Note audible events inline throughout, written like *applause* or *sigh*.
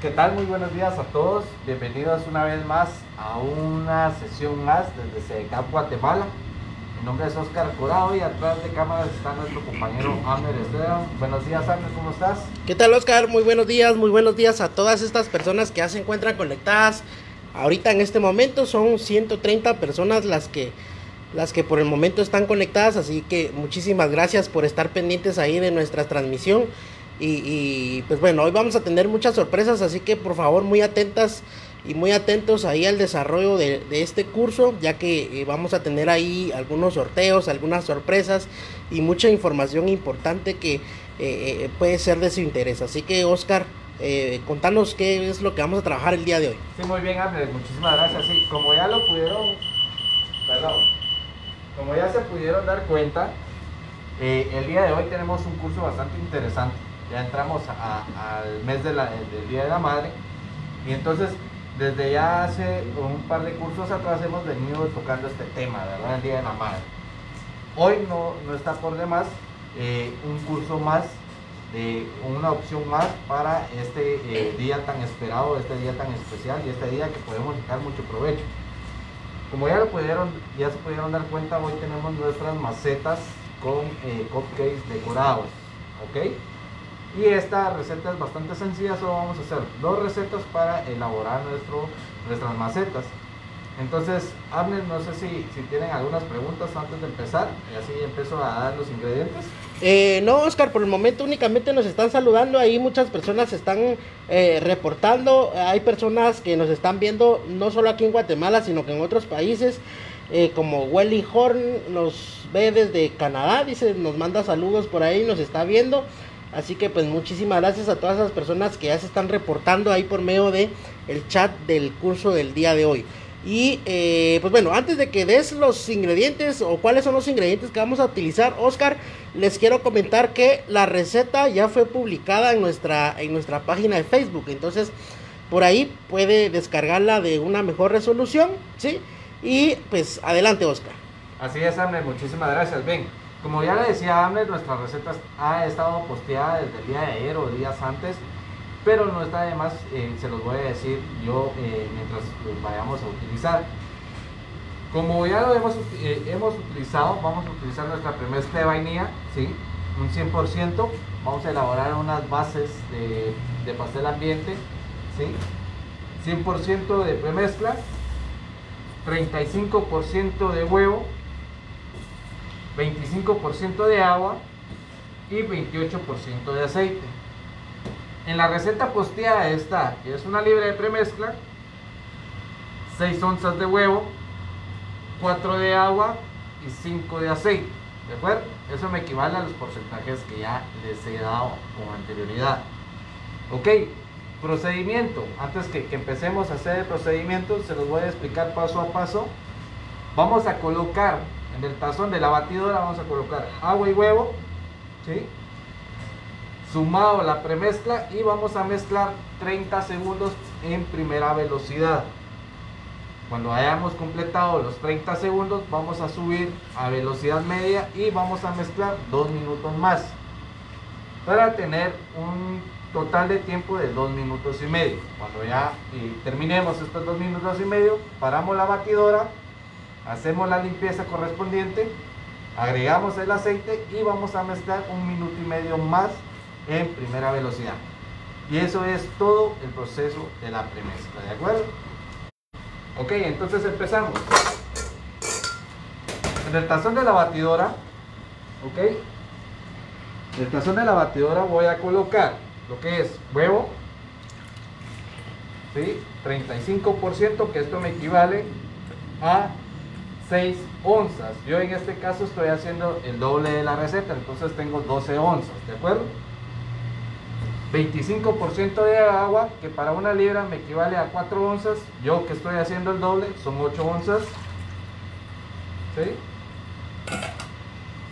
¿Qué tal? Muy buenos días a todos. Bienvenidos una vez más a una sesión más desde SEDECAP Guatemala. Mi nombre es Oscar Corado y atrás de cámaras está nuestro compañero Amer Esteban. Buenos días, Amer, ¿cómo estás? ¿Qué tal, Oscar? Muy buenos días, muy buenos días a todas estas personas que ya se encuentran conectadas. Ahorita en este momento son 130 personas las que las que por el momento están conectadas, así que muchísimas gracias por estar pendientes ahí de nuestra transmisión. Y, pues bueno, hoy vamos a tener muchas sorpresas, así que por favor muy atentas y muy atentos ahí al desarrollo de, este curso, ya que eh, vamos a tener ahí algunos sorteos, algunas sorpresas y mucha información importante que eh, eh, puede ser de su interés. Así que Oscar, contanos qué es lo que vamos a trabajar el día de hoy. Sí, muy bien, Andrés, muchísimas gracias. Sí, como ya lo pudieron, perdón, como ya se pudieron dar cuenta, el día de hoy tenemos un curso bastante interesante ya entramos al mes del Día de la Madre y entonces desde ya hace un par de cursos atrás hemos venido tocando este tema, ¿verdad? El Día de la Madre. Hoy no, está por demás eh, un curso más, una opción más para este eh, día tan esperado, este día tan especial y este día que podemos sacar mucho provecho. Como ya lo pudieron, ya se pudieron dar cuenta, hoy tenemos nuestras macetas con eh, cupcakes decorados, ¿ok? Y esta receta es bastante sencilla, solo vamos a hacer dos recetas para elaborar nuestro, nuestras macetas. Entonces, Abner, no sé si, si, tienen algunas preguntas antes de empezar, y así empiezo a dar los ingredientes. Eh, no, Oscar, por el momento únicamente nos están saludando, ahí muchas personas están eh, reportando, hay personas que nos están viendo no solo aquí en Guatemala, sino que en otros países, eh, como Welly Horn nos ve desde Canadá, dice, nos manda saludos por ahí, nos está viendo. Así que pues muchísimas gracias a todas esas personas que ya se están reportando ahí por medio de el chat del curso del día de hoy. Y eh, pues bueno, antes de que des los ingredientes o cuáles son los ingredientes que vamos a utilizar, Oscar, les quiero comentar que la receta ya fue publicada en nuestra, en nuestra página de Facebook. Entonces, por ahí puede descargarla de una mejor resolución, ¿sí? Y pues adelante, Oscar. Así es, Amner, muchísimas gracias. Bien, como ya le decía Amner, nuestra receta ha estado posteada desde el día de ayer o días antes, pero no está de más, eh, se los voy a decir yo eh, mientras los vayamos a utilizar. Como ya lo hemos, eh, hemos utilizado, vamos a utilizar nuestra premezcla de vainilla, ¿sí? un 100%. Vamos a elaborar unas bases de, de pastel ambiente, ¿sí? 100% de premezcla, 35% de huevo, 25% de agua y 28% de aceite. En la receta posteada está que es una libra de premezcla, 6 onzas de huevo, 4 de agua y 5 de aceite. ¿De acuerdo? Eso me equivale a los porcentajes que ya les he dado con anterioridad. Ok, procedimiento. Antes que, que empecemos a hacer el procedimiento, se los voy a explicar paso a paso. Vamos a colocar en el tazón de la batidora vamos a colocar agua y huevo, sumado la premezcla y vamos a mezclar 30 segundos en primera velocidad. Cuando hayamos completado los 30 segundos vamos a subir a velocidad media y vamos a mezclar 2 minutos más para tener un total de tiempo de 2 minutos y medio. Cuando ya eh, terminemos estos 2 minutos y medio, paramos la batidora hacemos la limpieza correspondiente, agregamos el aceite y vamos a mezclar un minuto y medio más en primera velocidad. Y eso es todo el proceso de la premezcla, ¿de acuerdo? Ok, entonces empezamos. En el tazón de la batidora, ok, en el tazón de la batidora voy a colocar lo que es huevo, ¿sí? 35%, que esto me equivale a 6 onzas. Yo en este caso estoy haciendo el doble de la receta, entonces tengo 12 onzas, ¿de acuerdo? 25% de agua, que para una libra me equivale a 4 onzas. Yo que estoy haciendo el doble, son 8 onzas. ¿Sí?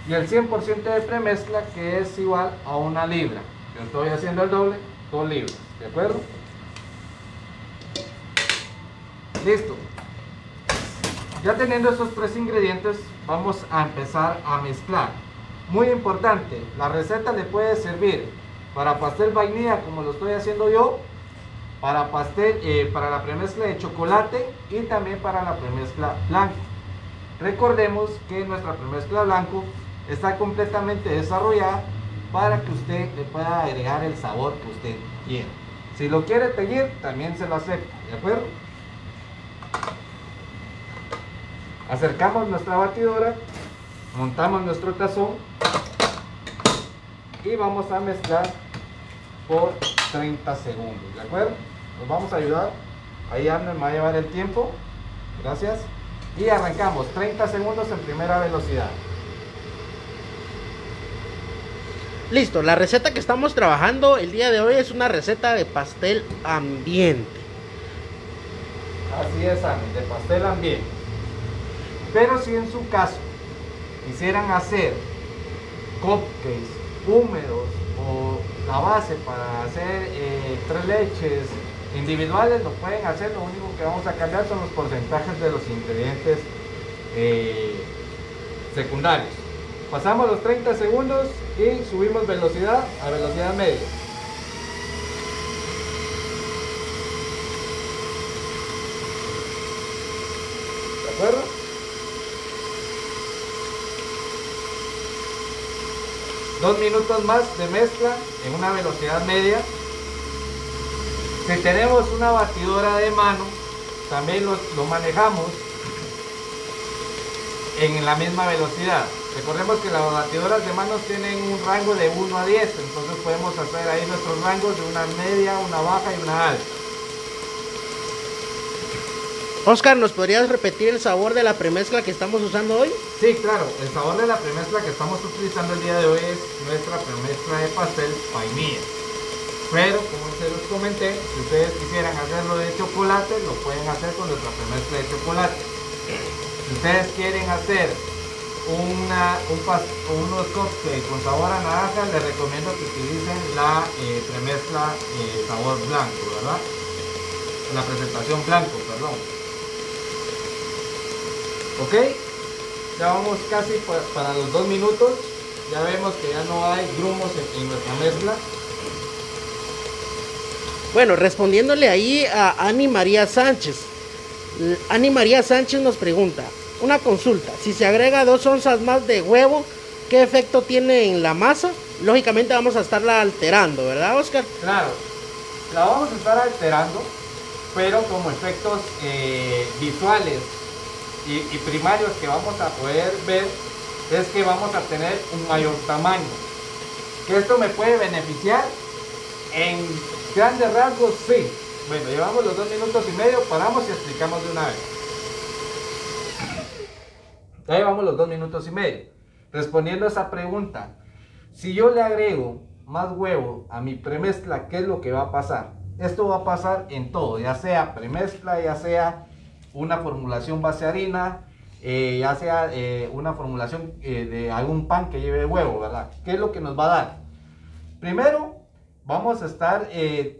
Y el 100% de premezcla, que es igual a una libra. Yo estoy haciendo el doble, 2 libras. ¿De acuerdo? Listo. Ya teniendo esos tres ingredientes, vamos a empezar a mezclar. Muy importante, la receta le puede servir para pastel vainilla como lo estoy haciendo yo para pastel, eh, para la premezcla de chocolate y también para la premezcla blanco. Recordemos que nuestra premezcla blanco está completamente desarrollada para que usted le pueda agregar el sabor que usted quiera. Si lo quiere teñir, también se lo acepta, ¿de acuerdo? Acercamos nuestra batidora, montamos nuestro tazón y vamos a mezclar por 30 segundos, ¿de acuerdo? Nos vamos a ayudar. Ahí Arnold me va a llevar el tiempo. Gracias. Y arrancamos 30 segundos en primera velocidad. Listo, la receta que estamos trabajando el día de hoy es una receta de pastel ambiente. Así es, Arnold, de pastel ambiente. Pero si en su caso quisieran hacer cupcakes húmedos o la base para hacer eh, tres leches individuales, lo pueden hacer. Lo único que vamos a cambiar son los porcentajes de los ingredientes eh, secundarios. Pasamos los 30 segundos y subimos velocidad a velocidad media. 2 minutos más de mezcla en una velocidad media. Si tenemos una batidora de mano, también lo, lo manejamos en la misma velocidad. Recordemos que las batidoras de manos tienen un rango de 1 a 10, entonces podemos hacer ahí nuestros rangos de una media, una baja y una alta. Oscar, ¿nos podrías repetir el sabor de la premezcla que estamos usando hoy? Sí, claro, el sabor de la premezcla que estamos utilizando el día de hoy es nuestra premezcla de pastel vainilla. Pero, como se los comenté, si ustedes quisieran hacerlo de chocolate, lo pueden hacer con nuestra premezcla de chocolate. Si ustedes quieren hacer una, un unos cupcakes con sabor a naranja, les recomiendo que utilicen la eh, premezcla eh, sabor blanco, ¿verdad? La presentación blanco, perdón. Ok, ya vamos casi pa- para los dos minutos. Ya vemos que ya no hay grumos en, en nuestra mezcla. Bueno, respondiéndole ahí a Ani María Sánchez. Ani María Sánchez nos pregunta, una consulta, si se agrega dos onzas más de huevo, ¿qué efecto tiene en la masa? Lógicamente vamos a estarla alterando, ¿verdad, Oscar? Claro, la vamos a estar alterando, pero como efectos eh, visuales y, y primarios que vamos a poder ver es que vamos a tener un mayor tamaño. Que esto me puede beneficiar en grandes rasgos, sí. Bueno, llevamos los dos minutos y medio, paramos y explicamos de una vez. Ya llevamos los dos minutos y medio. Respondiendo a esa pregunta, si yo le agrego más huevo a mi premezcla, ¿qué es lo que va a pasar? Esto va a pasar en todo, ya sea premezcla, ya sea una formulación base harina, eh, ya sea eh, una formulación eh, de algún pan que lleve huevo, ¿verdad? ¿Qué es lo que nos va a dar? Primero, vamos a estar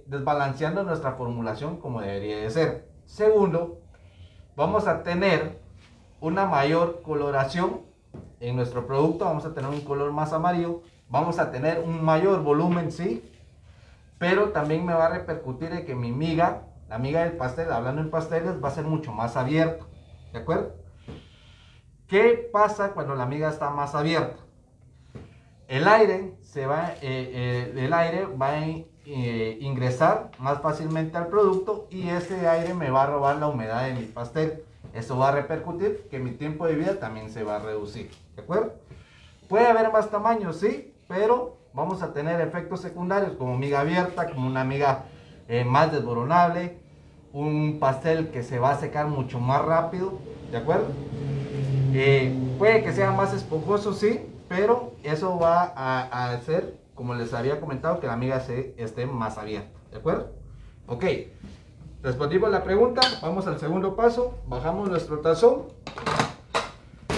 desbalanceando nuestra formulación como debería de ser. Segundo, vamos a tener una mayor coloración en nuestro producto, vamos a tener un color más amarillo, vamos a tener un mayor volumen, sí, pero también me va a repercutir en que mi miga, la miga del pastel, hablando en pasteles, va a ser mucho más abierto, ¿de acuerdo? ¿Qué pasa cuando la miga está más abierta? El aire se va, eh, eh, el aire va a eh, ingresar más fácilmente al producto y ese aire me va a robar la humedad de mi pastel. Eso va a repercutir que mi tiempo de vida también se va a reducir, ¿de acuerdo? Puede haber más tamaño, sí, pero vamos a tener efectos secundarios como miga abierta, como una miga eh, más desboronable, un pastel que se va a secar mucho más rápido, ¿de acuerdo? Eh, puede que sea más esponjoso, sí, pero eso va a, hacer, como les había comentado, que la miga se, esté más abierta, ¿de acuerdo? Ok, respondimos la pregunta, vamos al segundo paso, bajamos nuestro tazón,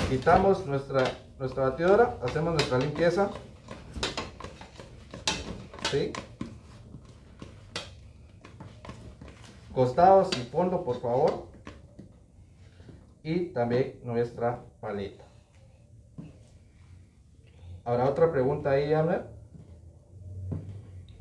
quitamos nuestra, nuestra batidora, hacemos nuestra limpieza, ¿sí? Costados y fondo, por favor y también nuestra paleta. Ahora otra pregunta ahí, Amner.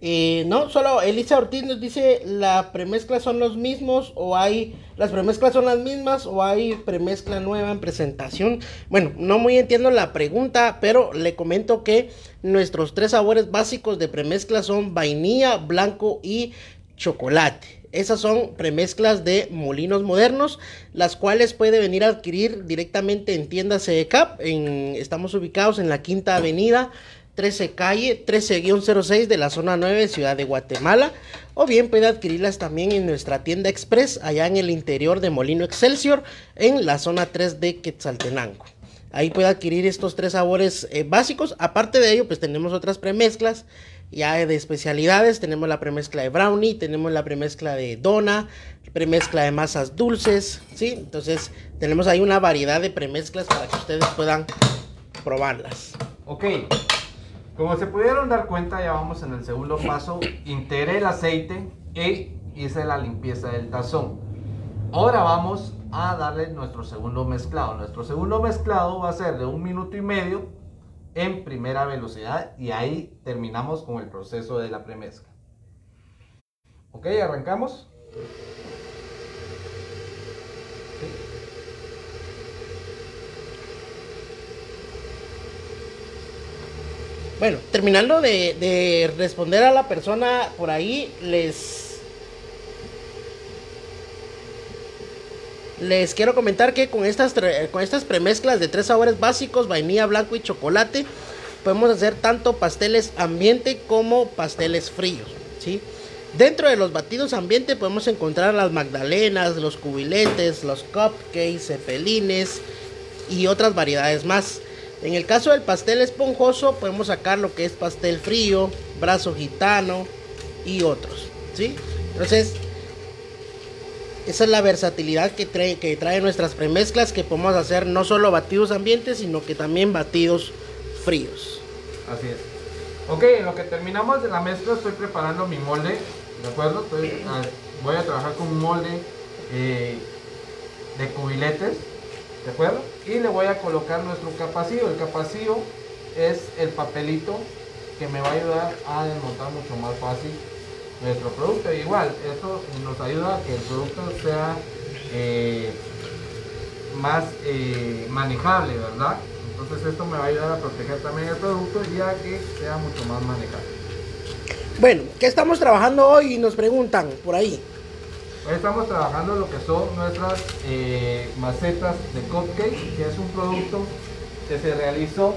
Eh, no, solo Elisa Ortiz nos dice, ¿la premezcla son los mismos o hay, las premezclas son las mismas o hay premezcla nueva en presentación? Bueno, no muy entiendo la pregunta, pero le comento que nuestros tres sabores básicos de premezcla son vainilla, blanco y chocolate. Esas son premezclas de molinos modernos, las cuales puede venir a adquirir directamente en tiendas CECAP. En, estamos ubicados en la Quinta Avenida 13 calle 13-06 de la zona 9 Ciudad de Guatemala o bien puede adquirirlas también en nuestra tienda express allá en el interior de Molino Excelsior en la zona 3 de Quetzaltenango. Ahí puede adquirir estos tres sabores eh, básicos. Aparte de ello, pues tenemos otras premezclas ya de especialidades. Tenemos la premezcla de brownie, tenemos la premezcla de dona, premezcla de masas dulces, ¿sí? Entonces tenemos ahí una variedad de premezclas para que ustedes puedan probarlas. Ok, como se pudieron dar cuenta, ya vamos en el segundo paso. Integré el aceite e hice la limpieza del tazón. Ahora vamos a darle nuestro segundo mezclado. Nuestro segundo mezclado va a ser de un minuto y medio en primera velocidad y ahí terminamos con el proceso de la premezcla. Ok, arrancamos. Bueno, terminando de, responder a la persona por ahí, les Les quiero comentar que con estas, con estas premezclas de tres sabores básicos, vainilla, blanco y chocolate, podemos hacer tanto pasteles ambiente como pasteles fríos, ¿sí? Dentro de los batidos ambiente podemos encontrar las magdalenas, los cubiletes, los cupcakes, cepelines y otras variedades más. En el caso del pastel esponjoso podemos sacar lo que es pastel frío, brazo gitano y otros, ¿sí? Entonces, esa es la versatilidad que trae, que trae nuestras premezclas que podemos hacer no solo batidos ambientes, sino que también batidos fríos. Así es. Ok, en lo que terminamos de la mezcla estoy preparando mi molde, ¿de acuerdo? Ah, voy a trabajar con un molde eh, de cubiletes ¿de acuerdo? Y le voy a colocar nuestro capacillo. El capacillo es el papelito que me va a ayudar a desmontar mucho más fácil nuestro producto. Igual, esto nos ayuda a que el producto sea eh, más eh, manejable, ¿verdad? Entonces esto me va a ayudar a proteger también el producto ya que sea mucho más manejable. Bueno, ¿qué estamos trabajando hoy? Nos preguntan por ahí. Hoy estamos trabajando lo que son nuestras eh, macetas de cupcake, que es un producto que se realizó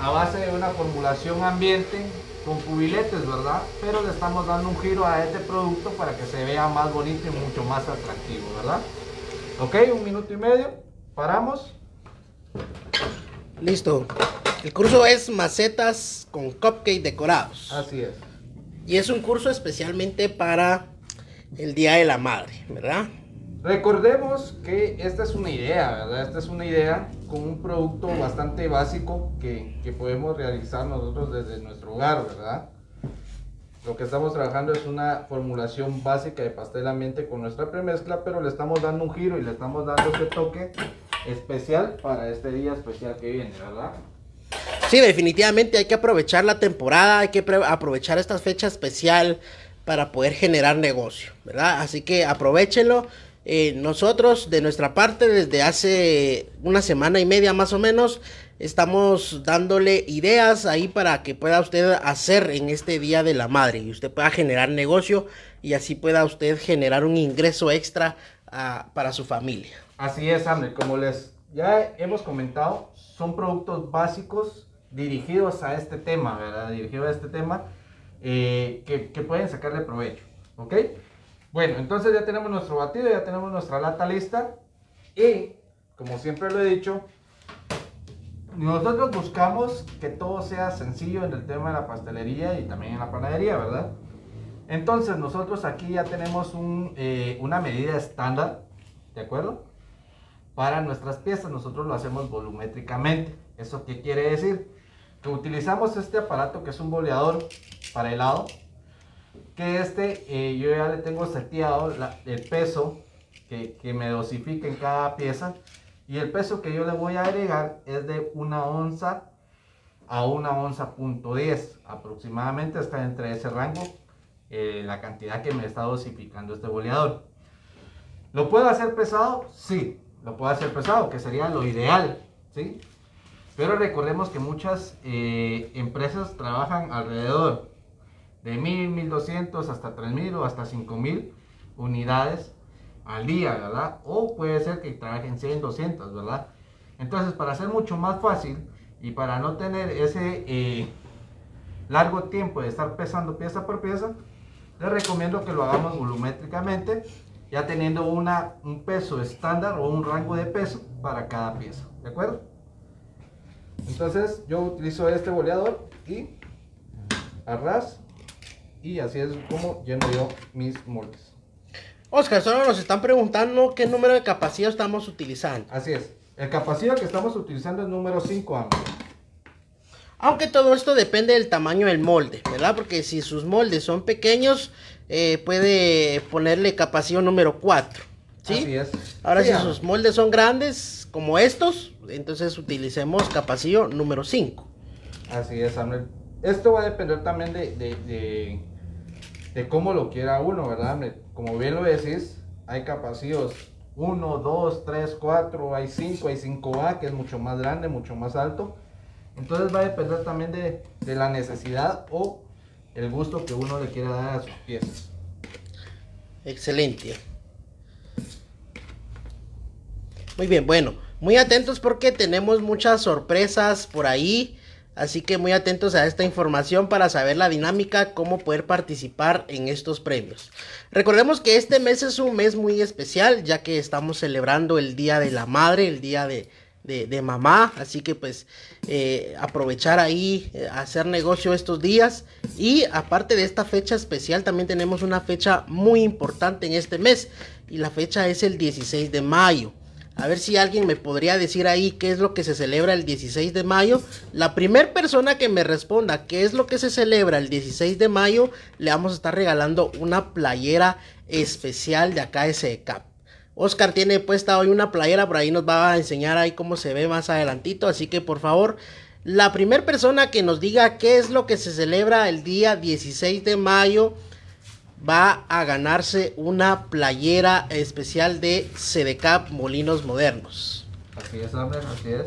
a base de una formulación ambiente con cubiletes, ¿verdad? Pero le estamos dando un giro a este producto para que se vea más bonito y mucho más atractivo, ¿verdad? Ok, un minuto y medio, paramos. Listo. El curso es macetas con cupcake decorados. Así es. Y es un curso especialmente para el Día de la Madre, ¿verdad? Recordemos que esta es una idea, ¿verdad? Esta es una idea con un producto bastante básico que, que podemos realizar nosotros desde nuestro hogar, ¿verdad? Lo que estamos trabajando es una formulación básica de pastel ambiente con nuestra premezcla, pero le estamos dando un giro y le estamos dando ese toque especial para este día especial que viene, ¿verdad? Sí, definitivamente hay que aprovechar la temporada, hay que aprovechar esta fecha especial para poder generar negocio, ¿verdad? Así que aprovechenlo. Eh, nosotros, de nuestra parte, desde hace una semana y media más o menos, estamos dándole ideas ahí para que pueda usted hacer en este Día de la Madre y usted pueda generar negocio y así pueda usted generar un ingreso extra ah, para su familia. Así es, André. Como les ya hemos comentado, son productos básicos dirigidos a este tema, ¿verdad? Dirigidos a este tema eh, que, pueden sacarle provecho. ¿Ok? Bueno, entonces ya tenemos nuestro batido, ya tenemos nuestra lata lista. Y, como siempre lo he dicho, nosotros buscamos que todo sea sencillo en el tema de la pastelería y también en la panadería, ¿verdad? Entonces nosotros aquí ya tenemos eh, una medida estándar, ¿de acuerdo? Para nuestras piezas nosotros lo hacemos volumétricamente. ¿Eso qué quiere decir? Que utilizamos este aparato que es un boleador para helado. Que este eh, yo ya le tengo seteado el peso que, que, me dosifica en cada pieza. Y el peso que yo le voy a agregar es de una onza a una onza punto 10. Aproximadamente está entre ese rango eh, la cantidad que me está dosificando este boleador. ¿Lo puedo hacer pesado? Sí, lo puedo hacer pesado, que sería lo ideal, ¿sí? Pero recordemos que muchas eh, empresas trabajan alrededor de 1000, 1200 hasta 3000 o hasta 5000 unidades al día, ¿verdad? O puede ser que trabajen 100, 200, ¿verdad? Entonces, para hacer mucho más fácil y para no tener ese eh, largo tiempo de estar pesando pieza por pieza, les recomiendo que lo hagamos volumétricamente, ya teniendo una, un peso estándar o un rango de peso para cada pieza, ¿de acuerdo? Entonces, yo utilizo este boleador y arras y así es como lleno yo mis moldes. Oscar, solo nos están preguntando qué número de capacidad estamos utilizando. Así es. El capacidad que estamos utilizando es número 5 Aunque todo esto depende del tamaño del molde, ¿verdad? Porque si sus moldes son pequeños, eh, puede ponerle capacidad número 4. ¿sí? Así es. Ahora, Sí, si sus moldes son grandes, como estos, entonces utilicemos capacidad número 5. Así es, Samuel. Esto va a depender también de, de, de, de cómo lo quiera uno, ¿verdad? Como bien lo decís, hay capacíos 1, 2, 3, 4, hay 5, hay 5A, que es mucho más grande, mucho más alto. Entonces va a depender también de, de la necesidad o el gusto que uno le quiera dar a sus piezas. Excelente. Muy bien, bueno, muy atentos porque tenemos muchas sorpresas por ahí. Así que muy atentos a esta información para saber la dinámica, cómo poder participar en estos premios. Recordemos que este mes es un mes muy especial, ya que estamos celebrando el Día de la Madre, el Día de, de, Mamá. Así que pues eh, aprovechar ahí, eh, hacer negocio estos días. Y aparte de esta fecha especial, también tenemos una fecha muy importante en este mes. Y la fecha es el 16 de mayo. A ver si alguien me podría decir ahí qué es lo que se celebra el 16 de mayo. La primera persona que me responda qué es lo que se celebra el 16 de mayo, le vamos a estar regalando una playera especial de acá de. Oscar tiene puesta hoy una playera, por ahí nos va a enseñar ahí cómo se ve más adelantito. Así que por favor, la primera persona que nos diga qué es lo que se celebra el día 16 de mayo va a ganarse una playera especial de CDCAP Molinos Modernos. Así es, Abner, así es.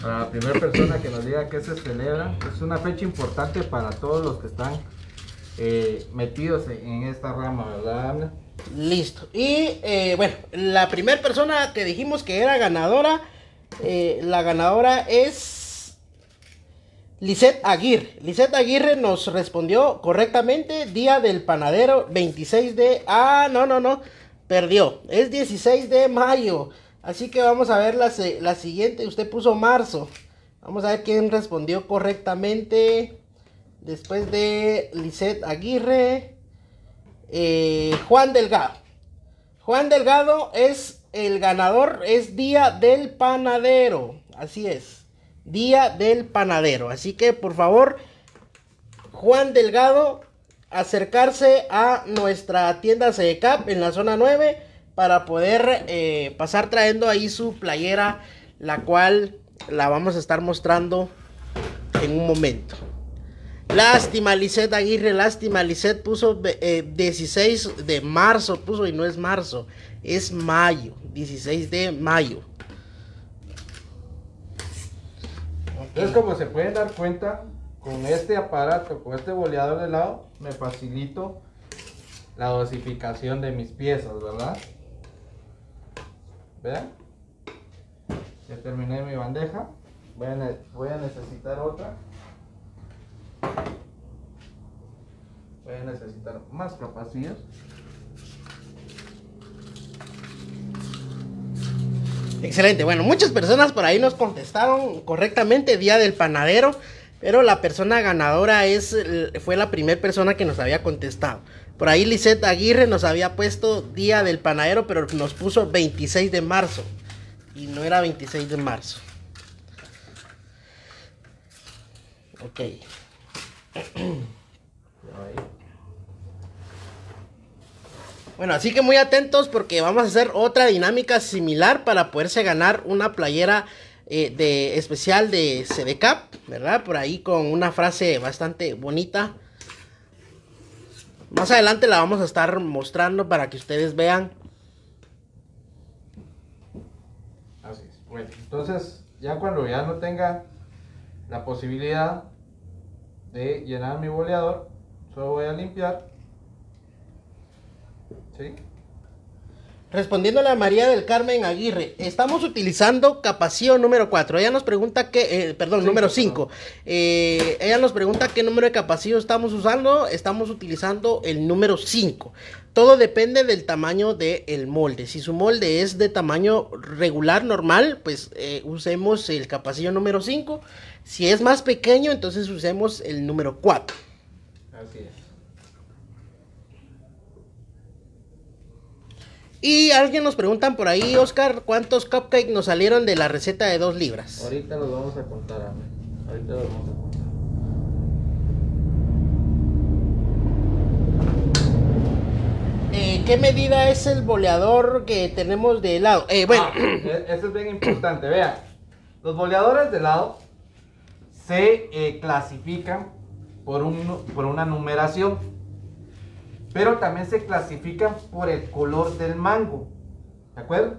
Para la primera persona que nos diga que se celebra, es una fecha importante para todos los que están eh, metidos en esta rama, ¿verdad? Listo. Y eh, bueno, la primera persona que dijimos que era ganadora, eh, la ganadora es Lisette Aguirre. Lisette Aguirre nos respondió correctamente. Día del panadero, 26 de... Ah, no, no, no. Perdió. Es 16 de mayo. Así que vamos a ver la, siguiente. Usted puso marzo. Vamos a ver quién respondió correctamente. Después de Lisette Aguirre. Eh, Juan Delgado. Juan Delgado es el ganador, es Día del Panadero. Así es, Día del Panadero. Así que por favor, Juan Delgado, acercarse a nuestra tienda CECAP en la zona 9 para poder eh, pasar trayendo ahí su playera, la cual la vamos a estar mostrando en un momento. Lástima, Lisette Aguirre, lástima, Lisette puso eh, 16 de marzo, puso y no es marzo, es mayo, 16 de mayo. Entonces, como se pueden dar cuenta, con este aparato, con este boleador de lado, me facilito la dosificación de mis piezas, ¿verdad? Vean. Ya terminé mi bandeja. Voy a, voy a necesitar otra. Voy a necesitar más capacidades. Excelente, bueno, muchas personas por ahí nos contestaron correctamente Día del Panadero, pero la persona ganadora es, eh, fue la primera persona que nos había contestado. Por ahí Lisette Aguirre nos había puesto Día del Panadero, pero nos puso 26 de marzo. Y no era 26 de marzo. Ok. *clears throat* Bueno, así que muy atentos porque vamos a hacer otra dinámica similar para poderse ganar una playera eh, de especial de CDCAP, ¿verdad? Por ahí con una frase bastante bonita. Más adelante la vamos a estar mostrando para que ustedes vean. Así es. Bueno, entonces ya cuando ya no tenga la posibilidad de llenar mi boleador, solo voy a limpiar. ¿Sí? Respondiéndole a María del Carmen Aguirre, estamos utilizando capacidad número 4. Ella nos pregunta qué, eh, perdón, Cinco, número perdón. 5. ella nos pregunta qué número de capacidad estamos usando. Estamos utilizando el número 5. Todo depende del tamaño del molde. Si su molde es de tamaño regular, normal, pues eh, usemos el capacidad número 5. Si es más pequeño, entonces usemos el número 4. Así es. Y alguien nos preguntan por ahí, Oscar, ¿cuántos cupcakes nos salieron de la receta de 2 libras? Ahorita los vamos a contar, Amé. Ahorita los vamos a contar. Eh, ¿Qué medida es el boleador que tenemos de helado? Eh, bueno, Ah, e- eso es bien importante. Vean, los boleadores de helado se eh, clasifican por, un, por una numeración, pero también se clasifican por el color del mango. ¿De acuerdo?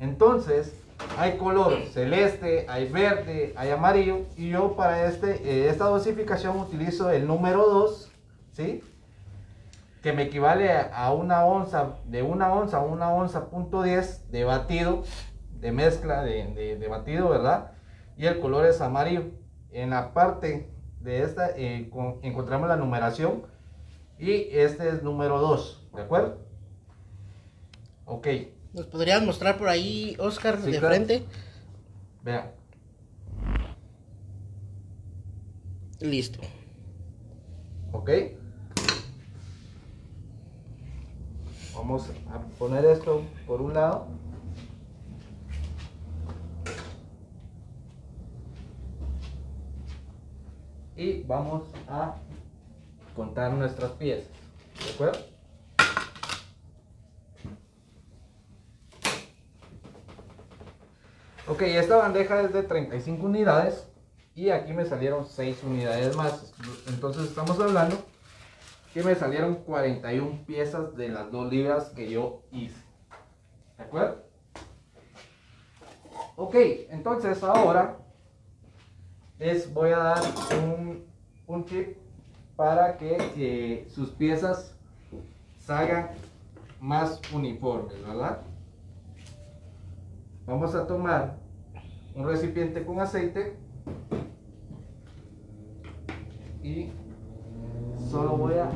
Entonces, hay color celeste, hay verde, hay amarillo, y yo para este, eh, esta dosificación utilizo el número 2, ¿sí? que me equivale a una onza, de una onza a una onza punto 10 de batido, de mezcla de, de- de batido, ¿verdad? Y el color es amarillo. En la parte de esta eh, con- encontramos la numeración y este es número 2, ¿de acuerdo? Ok, ¿nos podrías mostrar por ahí, Oscar, Sí, de claro. frente? vean. Listo. ¿Ok? Vamos a poner esto por un lado. Y vamos a contar nuestras piezas. ¿De acuerdo? Ok, esta bandeja es de 35 unidades y aquí me salieron 6 unidades más. Entonces estamos hablando que me salieron 41 piezas de las 2 libras que yo hice. ¿De acuerdo? Ok, entonces ahora les voy a dar un, un tip para que eh, sus piezas salgan más uniformes, ¿verdad? Vamos a tomar un recipiente con aceite y solo voy a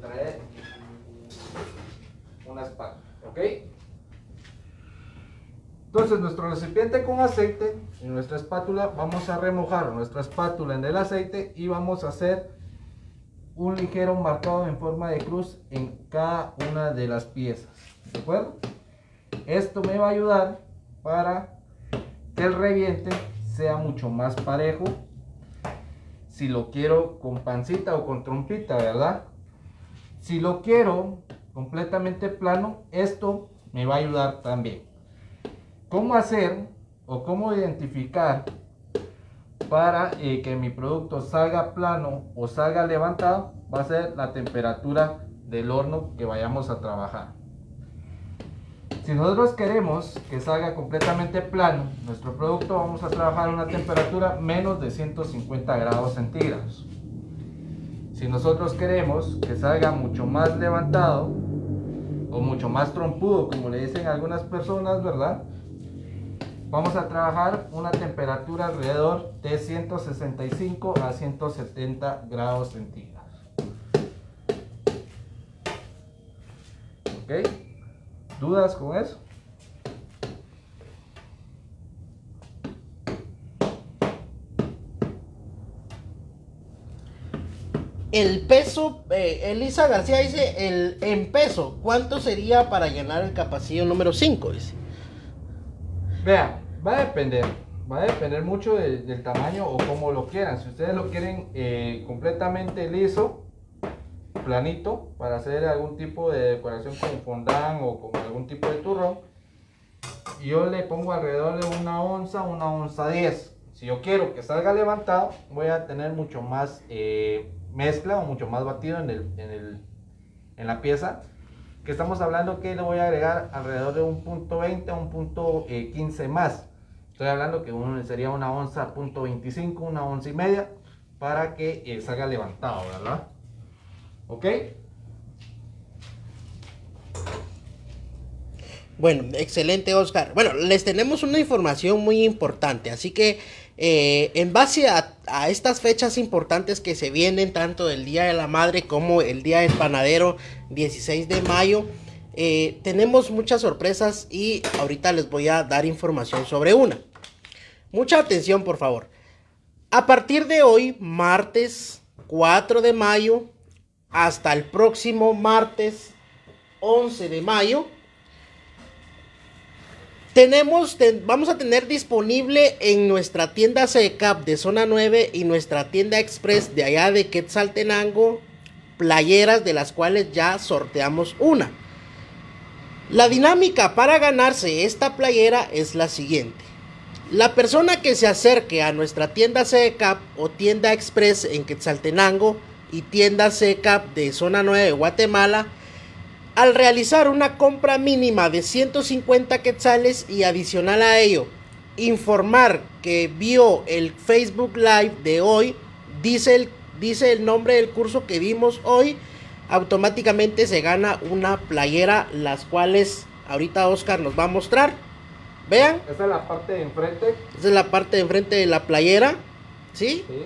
traer una espátula, ¿ok? Entonces nuestro recipiente con aceite y nuestra espátula, vamos a remojar nuestra espátula en el aceite y vamos a hacer un ligero marcado en forma de cruz en cada una de las piezas, ¿de acuerdo? Esto me va a ayudar para que el reviente sea mucho más parejo si lo quiero con pancita o con trompita, ¿verdad? Si lo quiero completamente plano, esto me va a ayudar también. ¿Cómo hacer o cómo identificar para eh, que mi producto salga plano o salga levantado? Va a ser la temperatura del horno que vayamos a trabajar. Si nosotros queremos que salga completamente plano, nuestro producto vamos a trabajar a una temperatura menos de 150 grados centígrados. Si nosotros queremos que salga mucho más levantado o mucho más trompudo, como le dicen algunas personas, ¿verdad? Vamos a trabajar una temperatura alrededor de 165 a 170 grados centígrados. ¿Ok? ¿Dudas con eso? El peso, eh, Elisa García dice, el, en peso, ¿cuánto sería para llenar el capacillo número 5? Dice. Vea, va a depender. Va a depender mucho de- del tamaño o como lo quieran. Si ustedes lo quieren eh, completamente liso, planito, para hacer algún tipo de decoración con fondant o con algún tipo de turrón, yo le pongo alrededor de una onza, una onza 10. Si yo quiero que salga levantado, voy a tener mucho más eh, mezcla o mucho más batido en, el, en, el, en la pieza. Estamos hablando que le voy a agregar alrededor de un punto 20 a un punto 15 eh, más. Estoy hablando que uno sería una onza punto 25, una onza y media para que eh, salga levantado, ¿verdad? ¿Ok? Bueno, excelente Oscar. Bueno, les tenemos una información muy importante, así que eh, en base a, estas fechas importantes que se vienen, tanto el Día de la Madre como el Día del Panadero, 16 de mayo, eh, tenemos muchas sorpresas y ahorita les voy a dar información sobre una. Mucha atención, por favor. A partir de hoy, martes 4 de mayo, hasta el próximo martes 11 de mayo, tenemos, vamos a tener disponible en nuestra tienda CECAP de zona 9 y nuestra tienda Express de allá de Quetzaltenango playeras de las cuales ya sorteamos una. La dinámica para ganarse esta playera es la siguiente. La persona que se acerque a nuestra tienda CECAP o tienda Express en Quetzaltenango y tienda CECAP de zona 9 de Guatemala al realizar una compra mínima de 150 quetzales y adicional a ello, informar que vio el Facebook Live de hoy, dice el, dice el nombre del curso que vimos hoy, automáticamente se gana una playera, las cuales ahorita Oscar nos va a mostrar. Vean. Esa es la parte de enfrente. Esa es la parte de enfrente de la playera. ¿Sí? sí.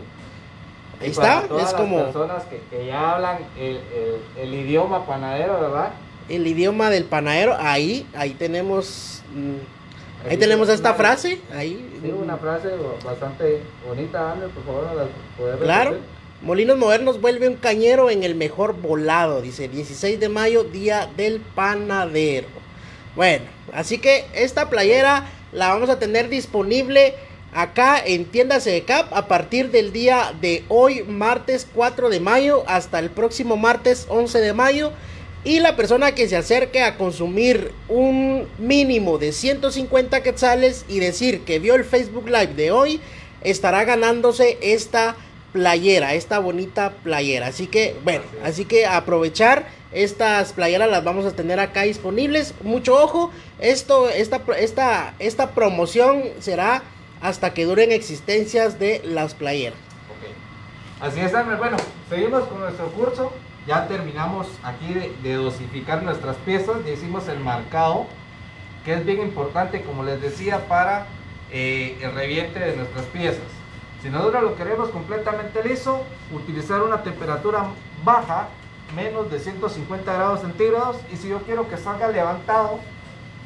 Ahí está, es como... personas que, ya hablan el, idioma panadero, ¿verdad? El idioma del panadero, ahí, ahí tenemos... Mm, ahí, tenemos esta frase, ahí. Sí, una frase bastante bonita, por favor, poder Claro. Molinos Modernos vuelve un cañero en el mejor volado, dice 16 de mayo, día del panadero. Bueno, así que esta playera la vamos a tener disponible acá en tiendas de CAP a partir del día de hoy, martes 4 de mayo, hasta el próximo martes 11 de mayo. Y la persona que se acerque a consumir un mínimo de 150 quetzales y decir que vio el Facebook Live de hoy, estará ganándose esta playera, esta bonita playera. Así que, bueno, así que aprovechar estas playeras las vamos a tener acá disponibles. Mucho ojo, esto, esta, esta, esta promoción será hasta que duren existencias de las playeras. Así es, Bueno, seguimos con nuestro curso. Ya terminamos aquí de, dosificar nuestras piezas. Ya hicimos el marcado, que es bien importante, como les decía, para eh, el reviente de nuestras piezas. Si nosotros lo queremos completamente liso, utilizar una temperatura baja, menos de 150 grados centígrados. Y si yo quiero que salga levantado,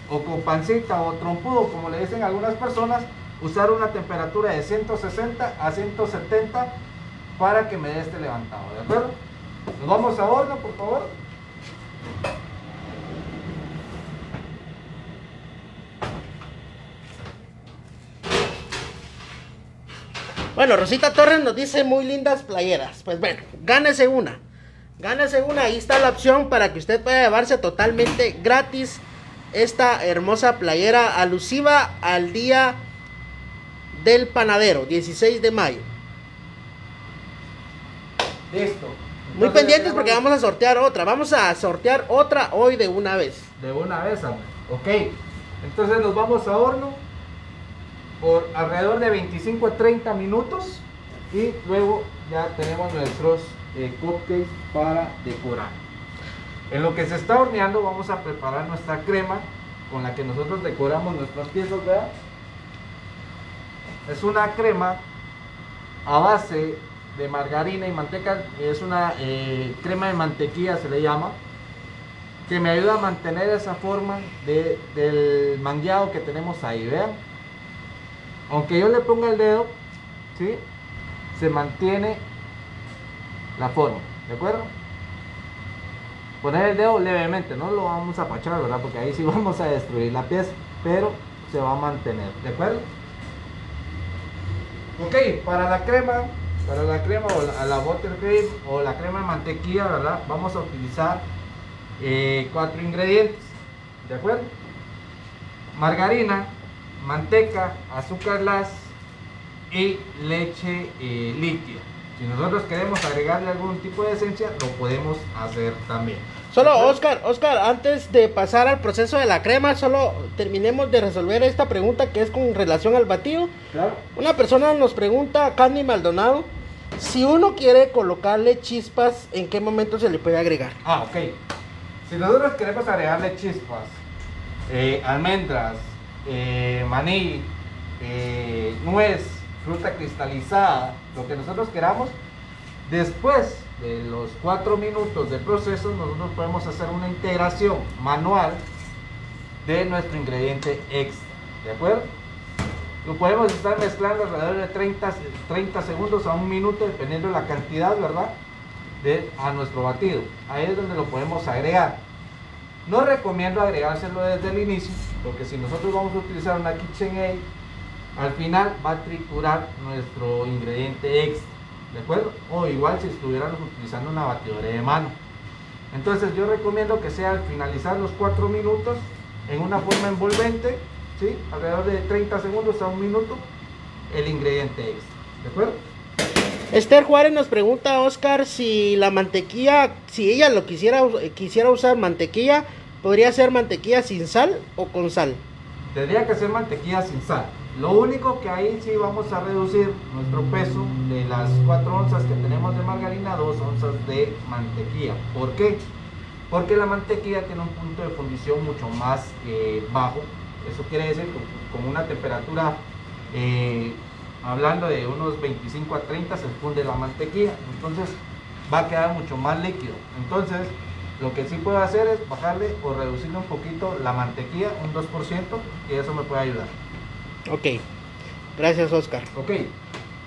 o con pancita, o trompudo, como le dicen algunas personas, usar una temperatura de 160 a 170 para que me dé este levantado, ¿de acuerdo? Nos vamos a horno, por favor. Bueno, Rosita Torres nos dice muy lindas playeras. Pues bueno, gánese una. Gánese una. Ahí está la opción para que usted pueda llevarse totalmente gratis esta hermosa playera alusiva al día del panadero, 16 de mayo. Listo. Muy pendientes porque vamos a sortear otra. Vamos a sortear otra hoy de una vez. De una vez, Ok. Entonces nos vamos a horno por alrededor de 25 a 30 minutos. Y luego ya tenemos nuestros eh, cupcakes para decorar. En lo que se está horneando vamos a preparar nuestra crema con la que nosotros decoramos nuestras piezas, ¿verdad? Es una crema a base de margarina y manteca. Es una eh, crema de mantequilla, se le llama. Que me ayuda a mantener esa forma del mangueado que tenemos ahí. Vean. Aunque yo le ponga el dedo, ¿sí? se mantiene la forma. ¿De acuerdo? Poner el dedo levemente, no lo vamos a pachar, ¿verdad? Porque ahí sí *laughs* vamos a destruir la pieza, pero se va a mantener, ¿de acuerdo? Ok, para la crema, para la crema o la, buttercream o la crema de mantequilla, ¿verdad? Vamos a utilizar eh, cuatro ingredientes, ¿de acuerdo? margarina, manteca, azúcar las y leche eh, líquida. Si nosotros queremos agregarle algún tipo de esencia, lo podemos hacer también. Solo, Oscar, Oscar, antes de pasar al proceso de la crema, solo terminemos de resolver esta pregunta que es con relación al batido. Claro. Una persona nos pregunta, Candy Maldonado, si uno quiere colocarle chispas, ¿en qué momento se le puede agregar? Ah, ok. Si nosotros queremos agregarle chispas, eh, almendras, eh, maní, eh, nuez, fruta cristalizada, lo que nosotros queramos, después de los cuatro minutos de proceso, nosotros podemos hacer una integración manual de nuestro ingrediente extra. ¿De acuerdo? Lo podemos estar mezclando alrededor de 30, 30 segundos a un minuto, dependiendo de la cantidad, ¿verdad? De, a nuestro batido. Ahí es donde lo podemos agregar. No recomiendo agregárselo desde el inicio, porque si nosotros vamos a utilizar una KitchenAid, al final va a triturar nuestro ingrediente extra. ¿De acuerdo? O igual si estuviéramos utilizando una batidora de mano. Entonces yo recomiendo que sea al finalizar los 4 minutos en una forma envolvente, ¿sí? alrededor de 30 segundos a un minuto, el ingrediente extra. ¿De acuerdo? Esther Juárez nos pregunta, Oscar, si la mantequilla, si ella lo quisiera, quisiera usar mantequilla, ¿podría ser mantequilla sin sal o con sal? Tendría que ser mantequilla sin sal. Lo único que ahí sí vamos a reducir nuestro peso de las 4 onzas que tenemos de margarina a 2 onzas de mantequilla. ¿Por qué? Porque la mantequilla tiene un punto de fundición mucho más eh, bajo. Eso quiere decir que con una temperatura, eh, hablando de unos 25 a 30, se funde la mantequilla. Entonces va a quedar mucho más líquido. Entonces lo que sí puedo hacer es bajarle o reducirle un poquito la mantequilla, un 2%, y eso me puede ayudar. Ok, gracias Oscar. Ok,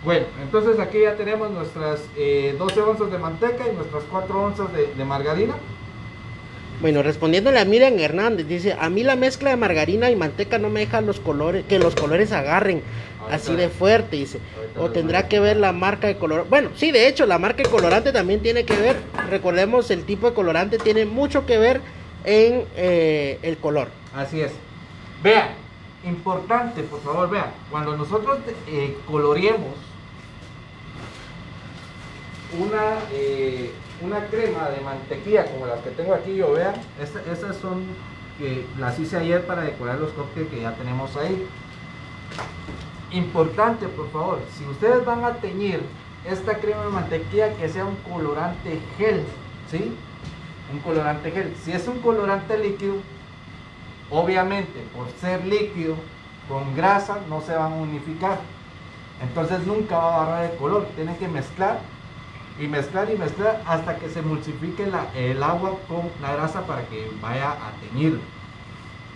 bueno, entonces aquí ya tenemos nuestras eh, 12 onzas de manteca y nuestras 4 onzas de, de, margarina. Bueno, respondiéndole a Miriam Hernández, dice, a mí la mezcla de margarina y manteca no me deja los colores, que los colores agarren ahorita, así de fuerte, dice. O tendrá que ver la marca de color. Bueno, sí, de hecho, la marca de colorante también tiene que ver. Recordemos, el tipo de colorante tiene mucho que ver en eh, el color. Así es. Vean, importante, por favor, vean, cuando nosotros eh, coloreemos una, eh, una crema de mantequilla como las que tengo aquí, yo vean, esta, estas son que las hice ayer para decorar los cupcakes que ya tenemos ahí. Importante, por favor, si ustedes van a teñir esta crema de mantequilla que sea un colorante gel, ¿sí? Un colorante gel. Si es un colorante líquido, obviamente por ser líquido con grasa no se van a unificar. Entonces nunca va a agarrar el color. Tienen que mezclar y mezclar y mezclar hasta que se emulsifique la, el agua con la grasa para que vaya a teñir.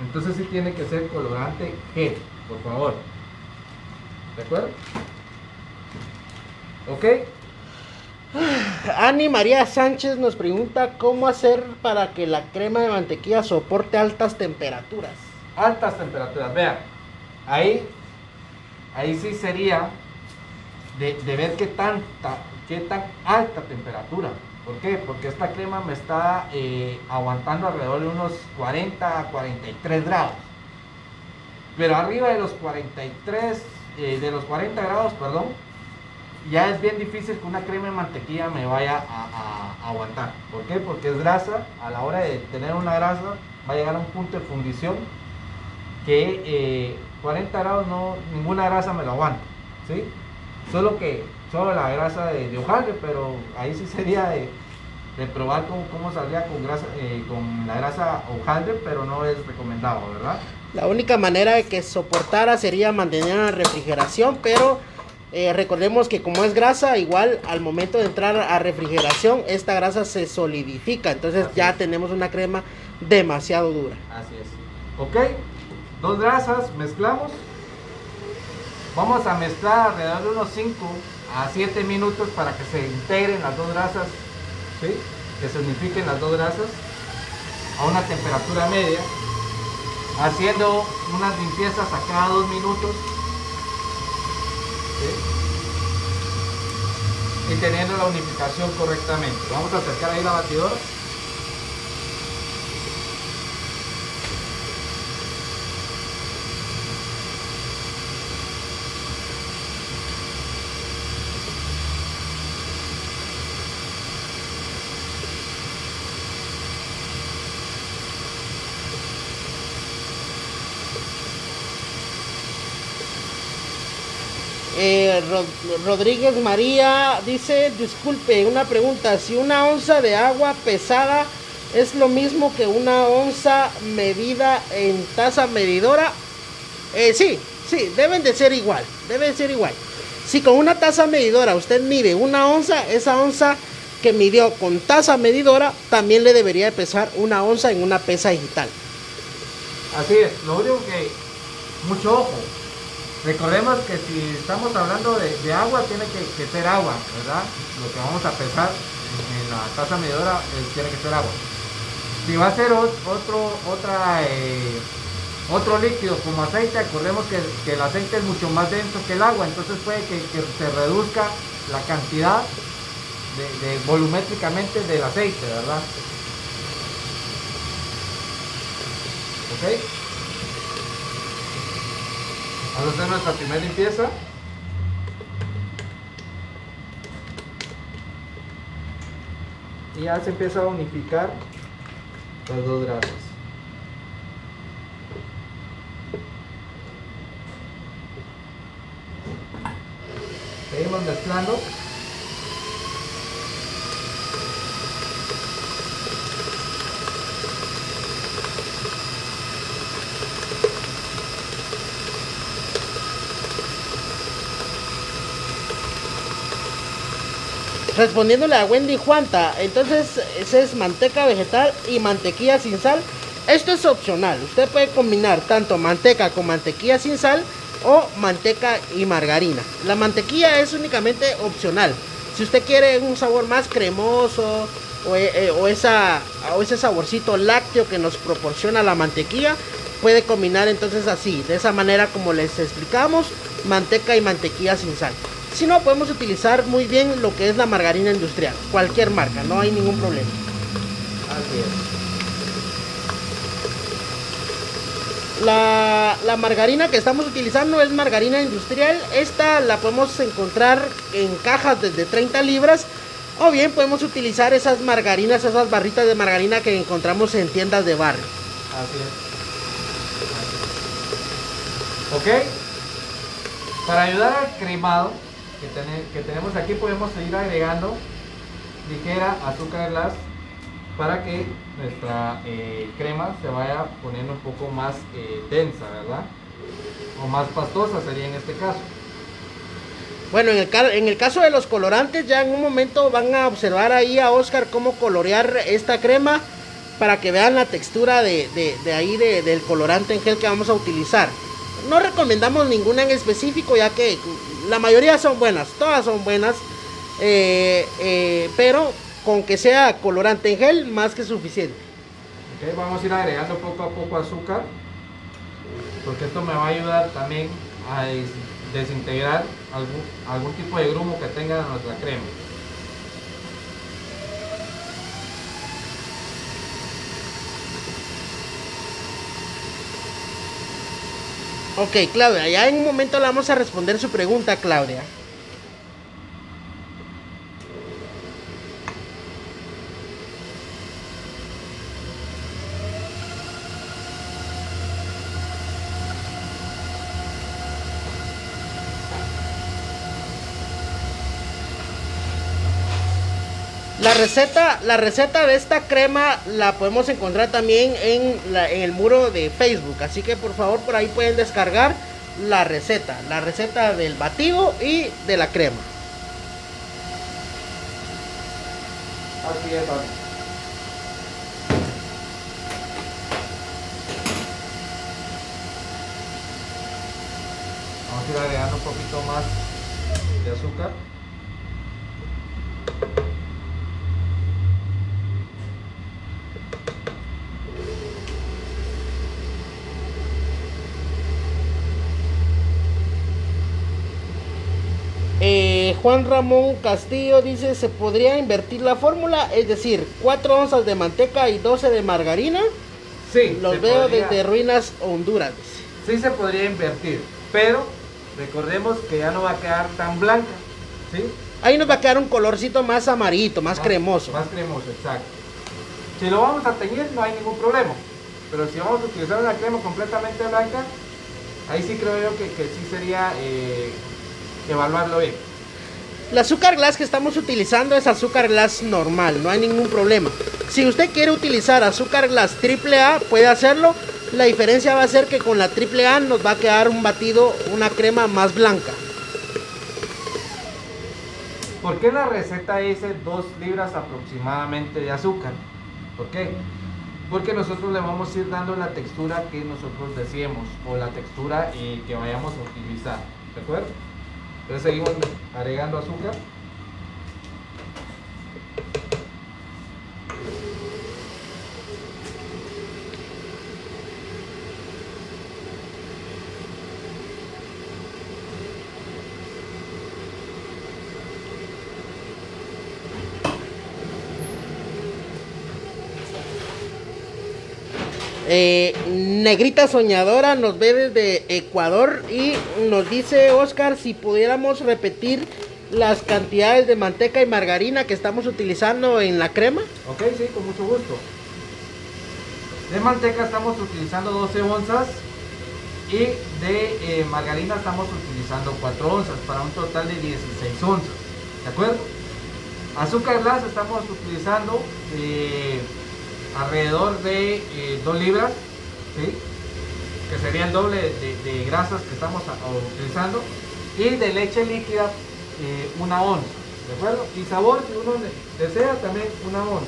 Entonces sí tiene que ser colorante G por favor. ¿de acuerdo? ok Ani María Sánchez nos pregunta cómo hacer para que la crema de mantequilla soporte altas temperaturas. Altas temperaturas, vean, ahí, ahí sí sería de, de, ver qué tanta, qué tan alta temperatura. ¿Por qué? Porque esta crema me está eh, aguantando alrededor de unos 40 a 43 grados. Pero arriba de los 43, eh, de los 40 grados, perdón, ya es bien difícil que una crema de mantequilla me vaya a, aguantar. ¿Por qué? Porque es grasa. A la hora de tener una grasa va a llegar a un punto de fundición que eh, 40 grados no, ninguna grasa me lo aguanta. ¿sí? Solo que, solo la grasa de, de hojaldre, pero ahí sí sería de, de probar cómo, cómo saldría con, grasa, eh, con la grasa hojaldre, pero no es recomendado, ¿verdad? La única manera de que soportara sería mantener la refrigeración, pero eh, recordemos que como es grasa, igual al momento de entrar a refrigeración, esta grasa se solidifica. Entonces Así ya es. tenemos una crema demasiado dura. Así es. Ok, dos grasas, mezclamos. Vamos a mezclar alrededor de unos 5 a 7 minutos para que se integren las dos grasas, ¿sí? que se unifiquen las dos grasas a una temperatura media, haciendo unas limpiezas a cada dos minutos. ¿Sí? y teniendo la unificación correctamente. Vamos a acercar ahí la batidora. Eh, Rod- Rodríguez María dice, disculpe, una pregunta, si una onza de agua pesada es lo mismo que una onza medida en taza medidora, eh, sí, sí, deben de ser igual, deben ser igual. Si con una taza medidora usted mide una onza, esa onza que midió con taza medidora también le debería de pesar una onza en una pesa digital. Así es, lo único que, mucho ojo, recordemos que si estamos hablando de, de agua, tiene que, ser agua, ¿verdad? Lo que vamos a pesar en, la taza medidora eh, tiene que ser agua. Si va a ser ot- otro, otra, eh, otro líquido como aceite, recordemos que, el aceite es mucho más denso que el agua, entonces puede que, se reduzca la cantidad de volumétricamente del aceite, ¿verdad? ¿Ok? Vamos a hacer nuestra primera limpieza. Y ya se empieza a unificar las dos grasas. Seguimos mezclando. Respondiéndole a Wendy Juanta, entonces ese es manteca vegetal y mantequilla sin sal. Esto es opcional. Usted puede combinar tanto manteca con mantequilla sin sal o manteca y margarina. La mantequilla es únicamente opcional. Si usted quiere un sabor más cremoso o, eh, eh, o ese saborcito lácteo que nos proporciona la mantequilla, puede combinar entonces así, de esa manera como les explicamos, manteca y mantequilla sin sal. Si no, podemos utilizar muy bien lo que es la margarina industrial, cualquier marca, no hay ningún problema. Así es. La, la margarina que estamos utilizando es margarina industrial. Esta la podemos encontrar en cajas desde 30 libras. O bien podemos utilizar esas margarinas, esas barritas de margarina que encontramos en tiendas de barrio. Así es. Ok. Para ayudar al cremado que, tene- que tenemos aquí podemos seguir agregando ligera azúcar glass para que nuestra eh, crema se vaya poniendo un poco más eh, densa, ¿verdad? O más pastosa sería en este caso. Bueno, en el, en el caso de los colorantes, ya en un momento van a observar ahí a Oscar cómo colorear esta crema para que vean la textura de, de- de ahí de- del colorante en gel que vamos a utilizar. No recomendamos ninguna en específico ya que la mayoría son buenas, todas son buenas, eh, eh, pero con que sea colorante en gel más que suficiente. Vamos a ir agregando poco a poco azúcar porque esto me va a ayudar también a des- desintegrar algún, algún tipo de grumo que tenga nuestra crema. Ok, Claudia, ya en un momento le vamos a responder su pregunta, Claudia. La receta, la receta de esta crema la podemos encontrar también en, el muro de Facebook. Así que por favor por ahí pueden descargar la receta. La receta del batido y de la crema. Así es. Vamos a ir agregando un poquito más de azúcar. Eh, Juan Ramón Castillo dice, ¿se podría invertir la fórmula? Es decir, 4 onzas de manteca y 12 de margarina. Sí, Los veo podría- desde Ruinas, Honduras. dice. Sí se podría invertir, pero recordemos que ya no va a quedar tan blanca, ¿sí? Ahí nos va a quedar un colorcito más amarillito, más, cremoso. Más cremoso, exacto. Si lo vamos a teñir no hay ningún problema, pero si vamos a utilizar una crema completamente blanca, ahí sí creo yo que, que sí sería eh, evaluarlo bien. El azúcar glass que estamos utilizando es azúcar glass normal, no hay ningún problema. Si usted quiere utilizar azúcar glass AAA, puede hacerlo. La diferencia va a ser que con la AAA nos va a quedar un batido, una crema más blanca. ¿Por qué la receta dice 2 libras aproximadamente de azúcar? ¿Por qué? Porque nosotros le vamos a ir dando la textura que nosotros deseemos o la textura que vayamos a utilizar. ¿De acuerdo? Entonces seguimos agregando azúcar. Eh, Negrita Soñadora nos ve desde Ecuador y nos dice Oscar si pudiéramos repetir las cantidades de manteca y margarina que estamos utilizando en la crema. Ok, sí, con mucho gusto. De manteca estamos utilizando 12 onzas y de eh, margarina estamos utilizando 4 onzas para un total de 16 onzas. ¿De acuerdo? Azúcar glass estamos utilizando eh, alrededor de 2 libras, ¿sí? que sería el doble de, de grasas que estamos utilizando. Y de leche líquida, eh, una onza. ¿De acuerdo? Y sabor, si uno de- desea, también una onza.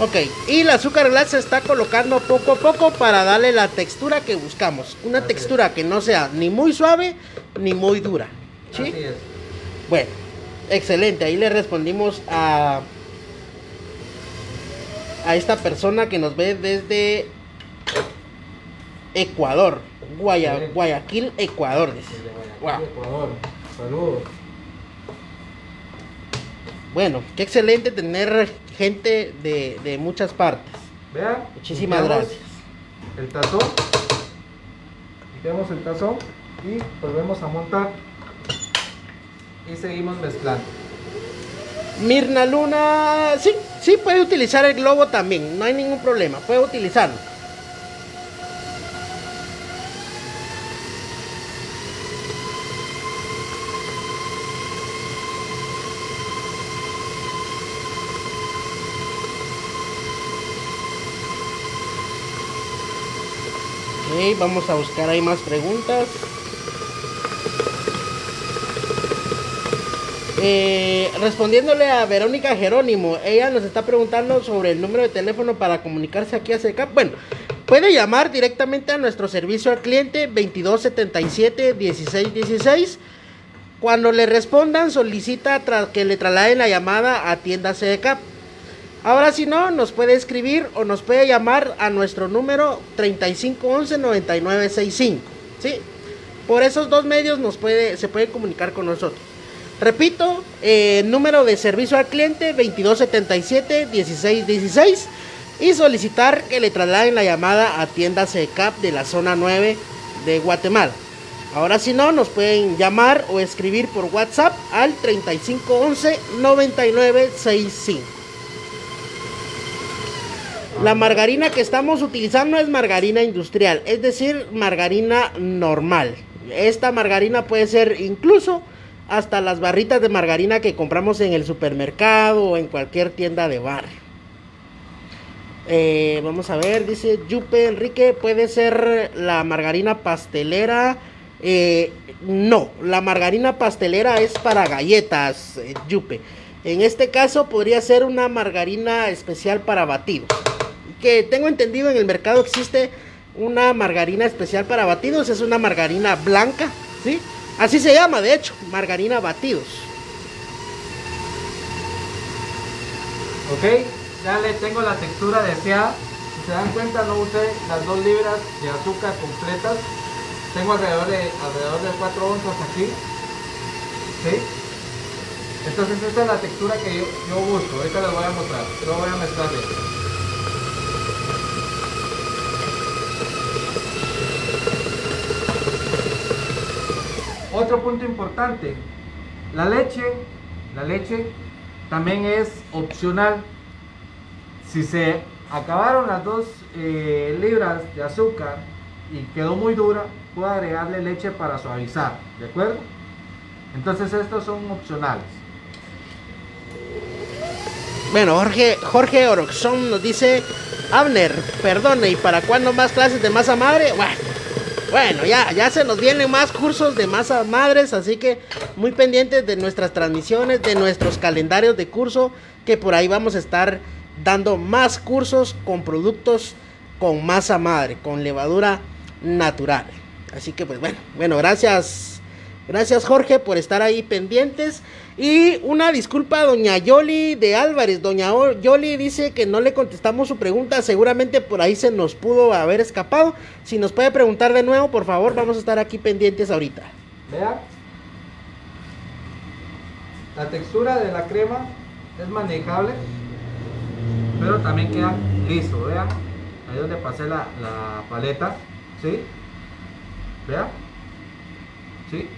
Ok, y el azúcar glass se está colocando poco a poco para darle la textura que buscamos. Una Así textura que no sea ni muy suave ni muy dura. ¿Sí? Así es. Bueno, excelente. Ahí le respondimos a a esta persona que nos ve desde Ecuador, Guaya-. Guayaquil, Ecuador. dice. Guayaquil. Ecuador. Saludos. Bueno, qué excelente tener gente de, de muchas partes. Vean. Muchísimas gracias. El tazón. El tazón y volvemos a montar. Y seguimos mezclando. Mirna Luna, sí, sí puede utilizar el globo también, no hay ningún problema, puede utilizarlo. Vamos a buscar ahí más preguntas. Eh, respondiéndole a Verónica Jerónimo, ella nos está preguntando sobre el número de teléfono para comunicarse aquí a CECAP. Bueno, puede llamar directamente a nuestro servicio al cliente 2277-1616. Cuando le respondan, solicita que le trasladen la llamada a tienda CECAP. Ahora si no, nos puede escribir o nos puede llamar a nuestro número 3511-9965. ¿sí? Por esos dos medios nos puede, se puede comunicar con nosotros. Repito, eh, número de servicio al cliente 2277-1616 y solicitar que le trasladen la llamada a tienda CECAP de la zona 9 de Guatemala. Ahora si no, nos pueden llamar o escribir por WhatsApp al 3511-9965. La margarina que estamos utilizando es margarina industrial, es decir, margarina normal. Esta margarina puede ser incluso hasta las barritas de margarina que compramos en el supermercado o en cualquier tienda de barrio. Eh, vamos a ver, dice Yupe Enrique, puede ser la margarina pastelera. Eh, no, la margarina pastelera es para galletas, eh, Yupe. En este caso podría ser una margarina especial para batidos. Que tengo entendido en el mercado existe una margarina especial para batidos, es una margarina blanca, ¿sí? Así se llama, de hecho, margarina batidos. Ok, ya le tengo la textura deseada. Si se dan cuenta, no usé las 2 libras de azúcar completas. Tengo alrededor de, alrededor de 4 onzas aquí. ¿Sí? Entonces esta es la textura que yo, yo busco. Ahorita les voy a mostrar. Lo voy a mezclar bien. Otro punto importante. La leche, la leche también es opcional. Si se acabaron las dos eh, libras de azúcar y quedó muy dura, puedo agregarle leche para suavizar, ¿de acuerdo? Entonces estos son opcionales. Bueno, Jorge, Jorge Oroxón nos dice, Abner, perdone, ¿y para cuándo más clases de masa madre? Bueno, bueno, ya, ya se nos vienen más cursos de masa madres, así que muy pendientes de nuestras transmisiones, de nuestros calendarios de curso, que por ahí vamos a estar dando más cursos con productos con masa madre, con levadura natural. Así que pues bueno, bueno, gracias Gracias Jorge por estar ahí pendientes. Y una disculpa a doña Yoli de Álvarez. Doña Yoli dice que no le contestamos su pregunta. Seguramente por ahí se nos pudo haber escapado. Si nos puede preguntar de nuevo, por favor, vamos a estar aquí pendientes ahorita. Vean. La textura de la crema es manejable. Pero también queda liso. Vean. Ahí donde pasé la, la paleta. ¿Sí? Vean. ¿Sí?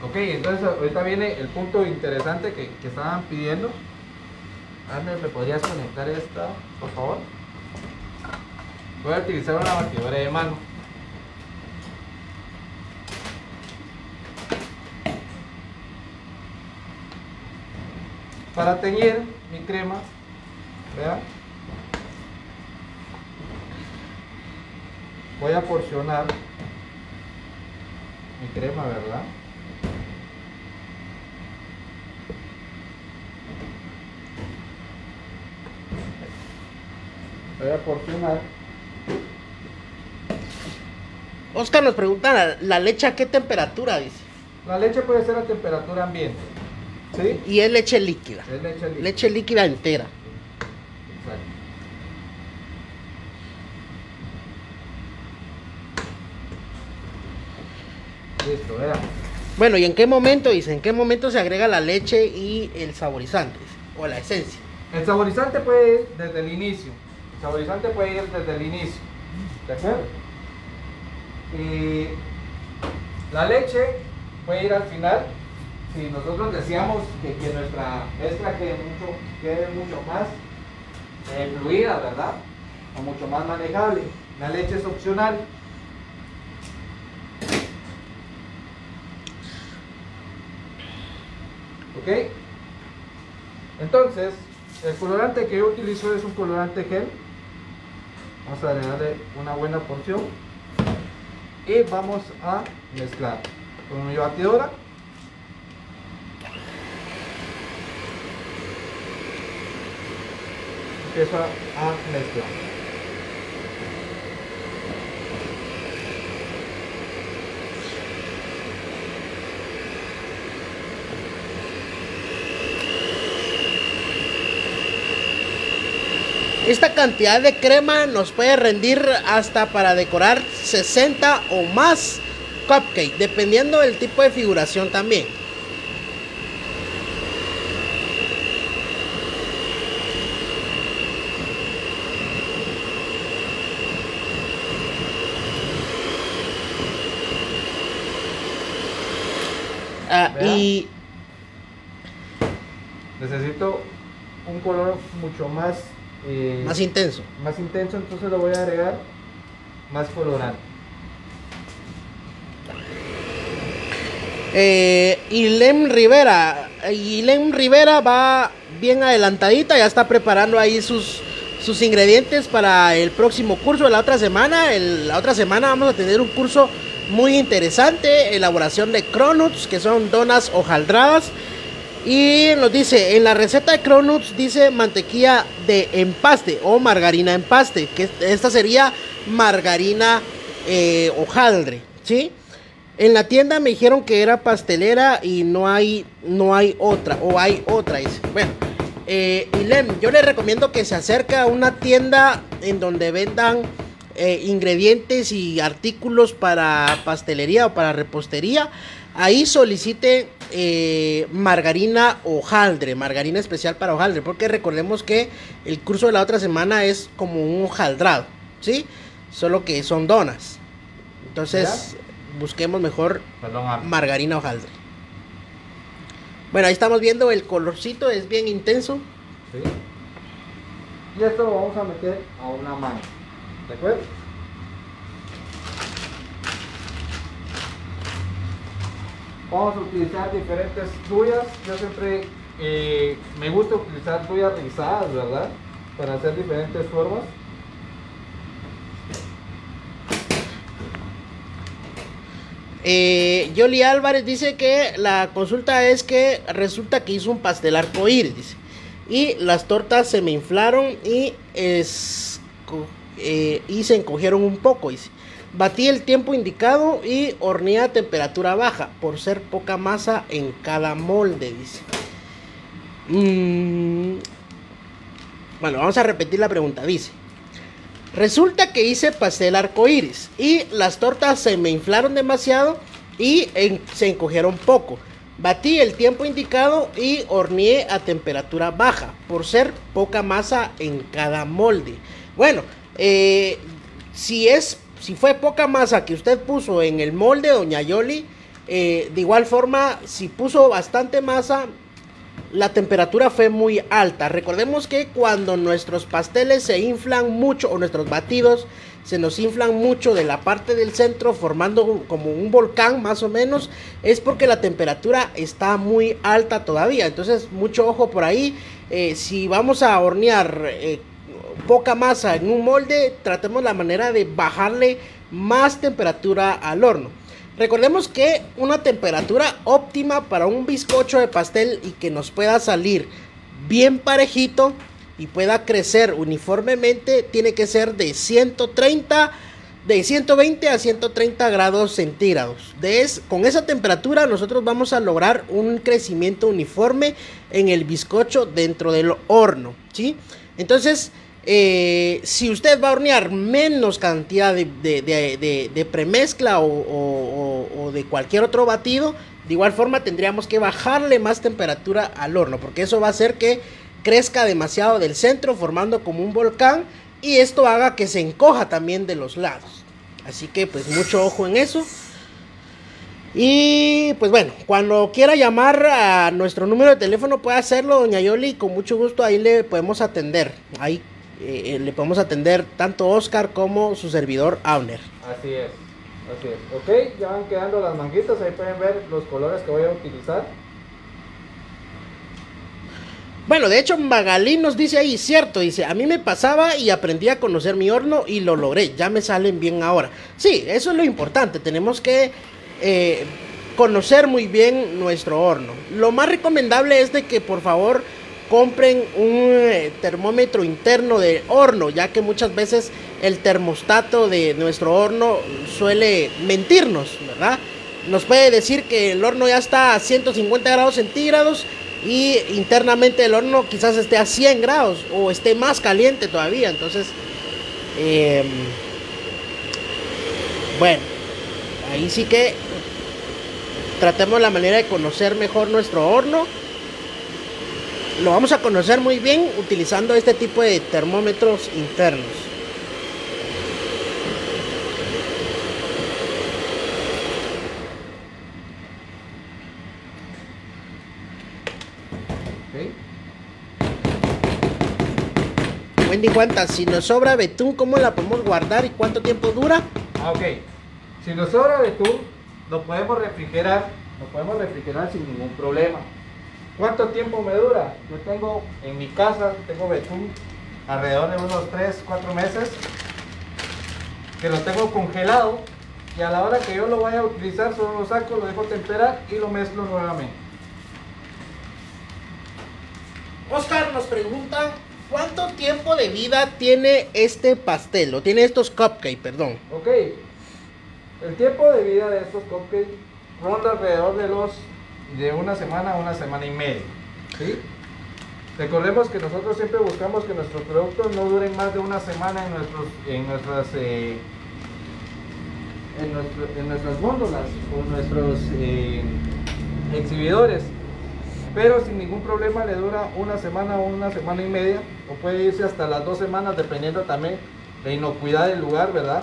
Ok, entonces ahorita viene el punto interesante que, estaban pidiendo. Arne, ¿me podrías conectar esta, por favor? Voy a utilizar una batidora de mano. Para teñir mi crema, vean, voy a porcionar mi crema, ¿verdad? Voy a porcionar. Oscar nos pregunta, ¿la, leche a qué temperatura dice? La leche puede ser a temperatura ambiente. ¿Sí? Y es leche líquida. Es leche líquida. Leche líquida entera. Exacto. Listo, vea. Bueno, ¿y en qué momento dice? ¿En qué momento se agrega la leche y el saborizante? O la esencia. El saborizante puede ir desde el inicio. El saborizante puede ir desde el inicio. ¿De acuerdo? Y la leche puede ir al final. Si nosotros decíamos que, nuestra mezcla quede mucho, quede mucho más eh, fluida, ¿verdad? O mucho más manejable. La leche es opcional. ¿Ok? Entonces, el colorante que yo utilizo es un colorante gel Vamos a agregarle una buena porción. Y vamos a mezclar con mi batidora. Empiezo a mezclar. Esta cantidad de crema nos puede rendir hasta para decorar 60 o más cupcake, dependiendo del tipo de figuración también. Ah, y necesito un color mucho más eh, más intenso. Más intenso, entonces lo voy a agregar más colorante. Eh, Ilem Rivera. Ilem Rivera va bien adelantadita, ya está preparando ahí sus, sus ingredientes para el próximo curso de la otra semana. la otra semana vamos a tener un curso muy interesante, elaboración de cronuts, que son donas hojaldradas. Y nos dice, en la receta de Cronuts dice mantequilla de empaste o margarina empaste, que esta sería margarina eh, hojaldre, ¿sí? En la tienda me dijeron que era pastelera y no hay, no hay otra, o hay otra. Bueno, eh, yo le recomiendo que se acerque a una tienda en donde vendan eh, ingredientes y artículos para pastelería o para repostería. Ahí solicite eh, margarina hojaldre, margarina especial para hojaldre, porque recordemos que el curso de la otra semana es como un hojaldrado, ¿sí? Solo que son donas. Entonces, busquemos mejor margarina hojaldre. Bueno, ahí estamos viendo el colorcito, es bien intenso. Y esto lo vamos a meter a una mano. ¿De acuerdo? Vamos a utilizar diferentes tuyas. Yo siempre eh, me gusta utilizar tuyas rizadas, ¿verdad? Para hacer diferentes formas. Eh, Yoli Álvarez dice que la consulta es que resulta que hizo un pastel arcoíris. Y las tortas se me inflaron y, es, eh, y se encogieron un poco. Batí el tiempo indicado y horneé a temperatura baja por ser poca masa en cada molde, dice. Mm, Bueno, vamos a repetir la pregunta, dice. Resulta que hice pastel arcoíris y las tortas se me inflaron demasiado y se encogieron poco. Batí el tiempo indicado y horneé a temperatura baja por ser poca masa en cada molde. Bueno, eh, si es si fue poca masa que usted puso en el molde, doña Yoli, eh, de igual forma, si puso bastante masa, la temperatura fue muy alta. Recordemos que cuando nuestros pasteles se inflan mucho o nuestros batidos se nos inflan mucho de la parte del centro formando como un volcán más o menos, es porque la temperatura está muy alta todavía. Entonces mucho ojo por ahí. Eh, si vamos a hornear eh, poca masa en un molde, tratemos la manera de bajarle más temperatura al horno. Recordemos que una temperatura óptima para un bizcocho de pastel y que nos pueda salir bien parejito y pueda crecer uniformemente tiene que ser de 130 de 120 a 130 grados centígrados. De es, con esa temperatura nosotros vamos a lograr un crecimiento uniforme en el bizcocho dentro del horno, ¿sí? Entonces, eh, si usted va a hornear menos cantidad de, premezcla o- o de cualquier otro batido, de igual forma tendríamos que bajarle más temperatura al horno, porque eso va a hacer que crezca demasiado del centro, formando como un volcán, y esto haga que se encoja también de los lados. Así que pues mucho ojo en eso. Y pues bueno, cuando quiera llamar a nuestro número de teléfono puede hacerlo, doña Yoli, con mucho gusto ahí le podemos atender. Ahí eh, eh, le podemos atender tanto Oscar como su servidor Auner. Así es, así es. Ok, ya van quedando las manguitas, ahí pueden ver los colores que voy a utilizar. Bueno, de hecho Magalí nos dice ahí, cierto, dice, a mí me pasaba y aprendí a conocer mi horno y lo logré, ya me salen bien ahora. Sí, eso es lo importante, tenemos que eh, conocer muy bien nuestro horno. Lo más recomendable es de que por favor compren un eh, termómetro interno de horno, ya que muchas veces el termostato de nuestro horno suele mentirnos, ¿verdad? Nos puede decir que el horno ya está a 150 grados centígrados y internamente el horno quizás esté a 100 grados o esté más caliente todavía. Entonces, eh, bueno, ahí sí que tratemos la manera de conocer mejor nuestro horno. Lo vamos a conocer muy bien utilizando este tipo de termómetros internos. Ok. Wendy cuenta, si nos sobra betún, ¿cómo la podemos guardar y cuánto tiempo dura? Ah, ok. Si nos sobra betún, lo podemos refrigerar, lo podemos refrigerar sin ningún problema. ¿Cuánto tiempo me dura? Yo tengo en mi casa, tengo betún alrededor de unos 3, 4 meses, que lo tengo congelado y a la hora que yo lo vaya a utilizar, solo lo saco, lo dejo temperar y lo mezclo nuevamente. Oscar nos pregunta, ¿cuánto tiempo de vida tiene este pastel? O tiene estos cupcakes, perdón. Ok, el tiempo de vida de estos cupcakes ronda alrededor de los de una semana a una semana y media. ¿sí? Recordemos que nosotros siempre buscamos que nuestros productos no duren más de una semana en, nuestros, en, nuestras, eh, en, nuestras góndolas o nuestros eh, exhibidores. Pero sin ningún problema le dura una semana o una semana y media, o puede irse hasta las dos semanas, dependiendo también de inocuidad del lugar, ¿verdad?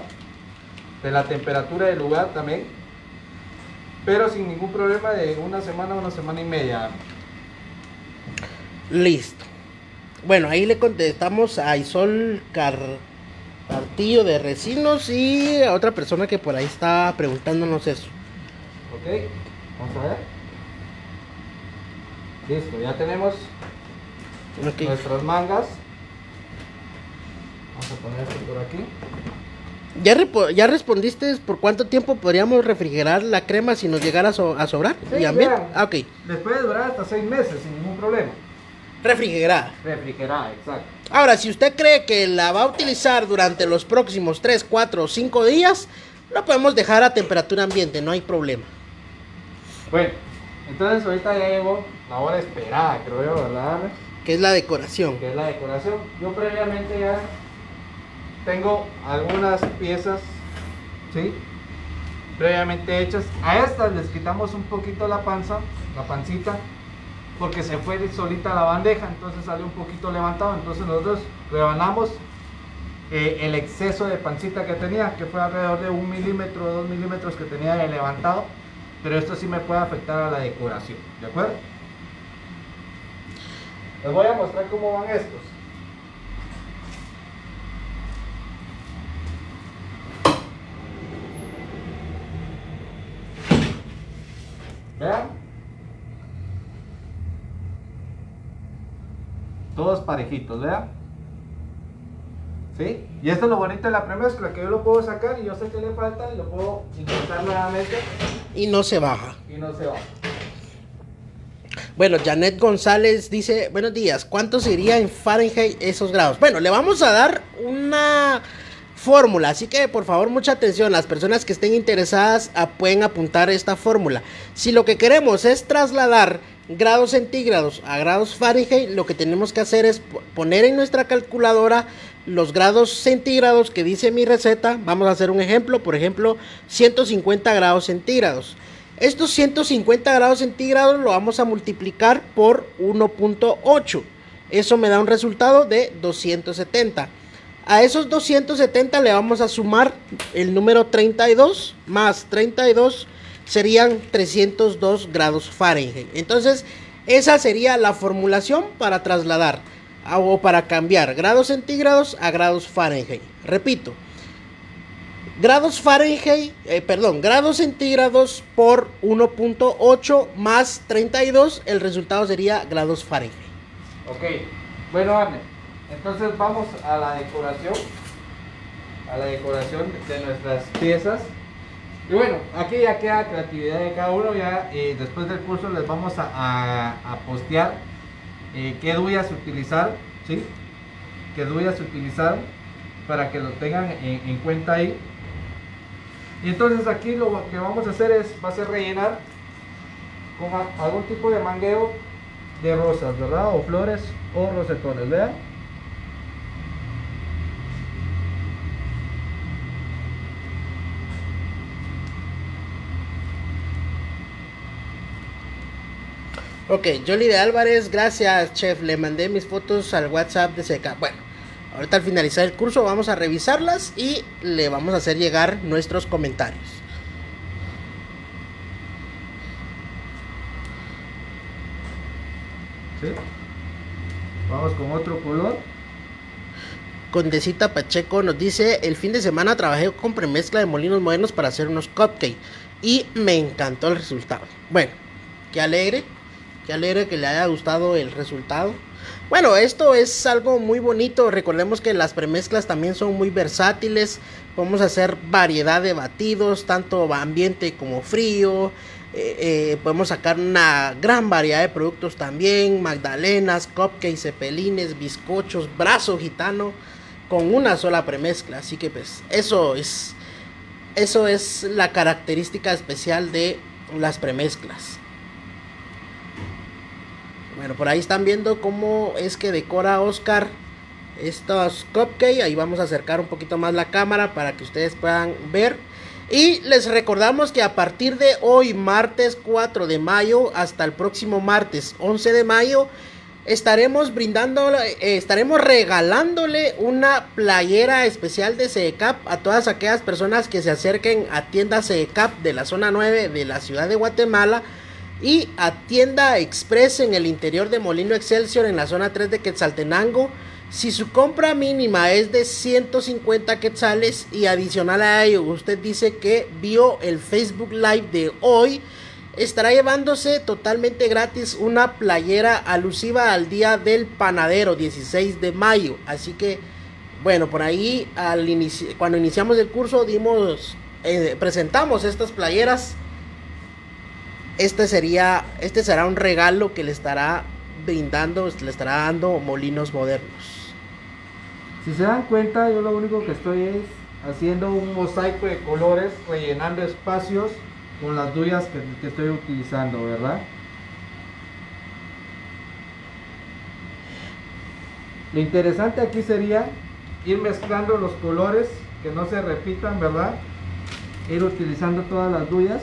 De la temperatura del lugar también. Pero sin ningún problema de una semana a una semana y media. Listo. Bueno, ahí le contestamos a Isol Car- Cartillo de Resinos y a otra persona que por ahí está preguntándonos eso. ¿Ok? Vamos a ver. Listo, ya tenemos nuestras mangas. Vamos a poner esto por aquí. ¿Ya, ¿Ya respondiste por cuánto tiempo podríamos refrigerar la crema si nos llegara a, so- a sobrar? Sí, ¿Ya bien? vean. Ah, ok. Les puede durar hasta seis meses sin ningún problema. Refrigerada. Refrigerada, exacto. Ahora, si usted cree que la va a utilizar durante los próximos 3, 4 o 5 días, lo podemos dejar a temperatura ambiente, no hay problema. Bueno, entonces ahorita ya llegó la hora esperada, creo yo, ¿verdad? Que es la decoración. que es la decoración. Yo previamente ya tengo algunas piezas, ¿sí? Previamente hechas. A estas les quitamos un poquito la panza, la pancita, porque se fue solita la bandeja, entonces salió un poquito levantado. Entonces nosotros rebanamos eh, el exceso de pancita que tenía, que fue alrededor de un milímetro, dos milímetros que tenía levantado. Pero esto sí me puede afectar a la decoración, ¿de acuerdo? Les voy a mostrar cómo van estos. Vean. Todos parejitos, vean. ¿Sí? Y esto es lo bonito de la premezcla, que yo lo puedo sacar y yo sé que le falta y lo puedo intentar nuevamente Y no se baja. y no se va. Bueno, Janet González dice, buenos días, ¿cuánto sería en Fahrenheit esos grados? Bueno, le vamos a dar una fórmula, así que por favor mucha atención, las personas que estén interesadas ah, pueden apuntar esta fórmula. Si lo que queremos es trasladar grados centígrados a grados Fahrenheit, lo que tenemos que hacer es po- poner en nuestra calculadora los grados centígrados que dice mi receta. Vamos a hacer un ejemplo, por ejemplo, 150 grados centígrados. Estos 150 grados centígrados lo vamos a multiplicar por 1.8. Eso me da un resultado de 270. A esos 270 le vamos a sumar el número 32 más 32 serían 302 grados Fahrenheit. Entonces, esa sería la formulación para trasladar o para cambiar grados centígrados a grados Fahrenheit. Repito, grados Fahrenheit, eh, perdón, grados centígrados por 1.8 más 32, el resultado sería grados Fahrenheit. Ok, bueno Arne, entonces vamos a la decoración, a la decoración de nuestras piezas. Y bueno, aquí ya queda creatividad de cada uno, ya eh, después del curso les vamos a, postear eh, qué duyas utilizar, ¿sí? Qué duyas utilizar para que lo tengan en, en cuenta ahí. Y entonces aquí lo que vamos a hacer es, va a ser rellenar con algún tipo de mangueo de rosas, ¿verdad? O flores o rosetones, vean. Ok, Jolly de Álvarez, gracias, chef. Le mandé mis fotos al WhatsApp de Seca. Bueno, ahorita al finalizar el curso vamos a revisarlas y le vamos a hacer llegar nuestros comentarios. ¿Sí? Vamos con otro color. Condecita Pacheco nos dice, el fin de semana trabajé con premezcla de molinos modernos para hacer unos cupcakes y me encantó el resultado. Bueno, qué alegre, qué alegre que le haya gustado el resultado. Bueno, esto es algo muy bonito. Recordemos que las premezclas también son muy versátiles. Podemos hacer variedad de batidos, tanto ambiente como frío. Eh, eh, podemos sacar una gran variedad de productos también. Magdalenas, cupcakes, cepelines, bizcochos, brazo gitano. Con una sola premezcla. Así que pues eso es. Eso es la característica especial de las premezclas. Bueno, por ahí están viendo cómo es que decora Oscar estos cupcakes. Ahí vamos a acercar un poquito más la cámara para que ustedes puedan ver. Y les recordamos que a partir de hoy, martes 4 de mayo, hasta el próximo martes 11 de mayo, estaremos brindando, eh, estaremos regalándole una playera especial de CECAP a todas aquellas personas que se acerquen a tienda CECAP de la zona 9 de la ciudad de Guatemala y a tienda express en el interior de Molino Excelsior en la zona 3 de Quetzaltenango. Si su compra mínima es de 150 quetzales y adicional a ello usted dice que vio el Facebook Live de hoy, estará llevándose totalmente gratis una playera alusiva al día del panadero 16 de mayo. Así que, bueno, por ahí al cuando iniciamos el curso dimos, eh, presentamos estas playeras. Este sería, este será un regalo que le estará brindando, le estará dando Molinos Modernos. Si se dan cuenta, yo lo único que estoy es haciendo un mosaico de colores, rellenando espacios con las duyas que, estoy utilizando, ¿verdad? Lo interesante aquí sería ir mezclando los colores que no se repitan, ¿verdad? Ir utilizando todas las duyas.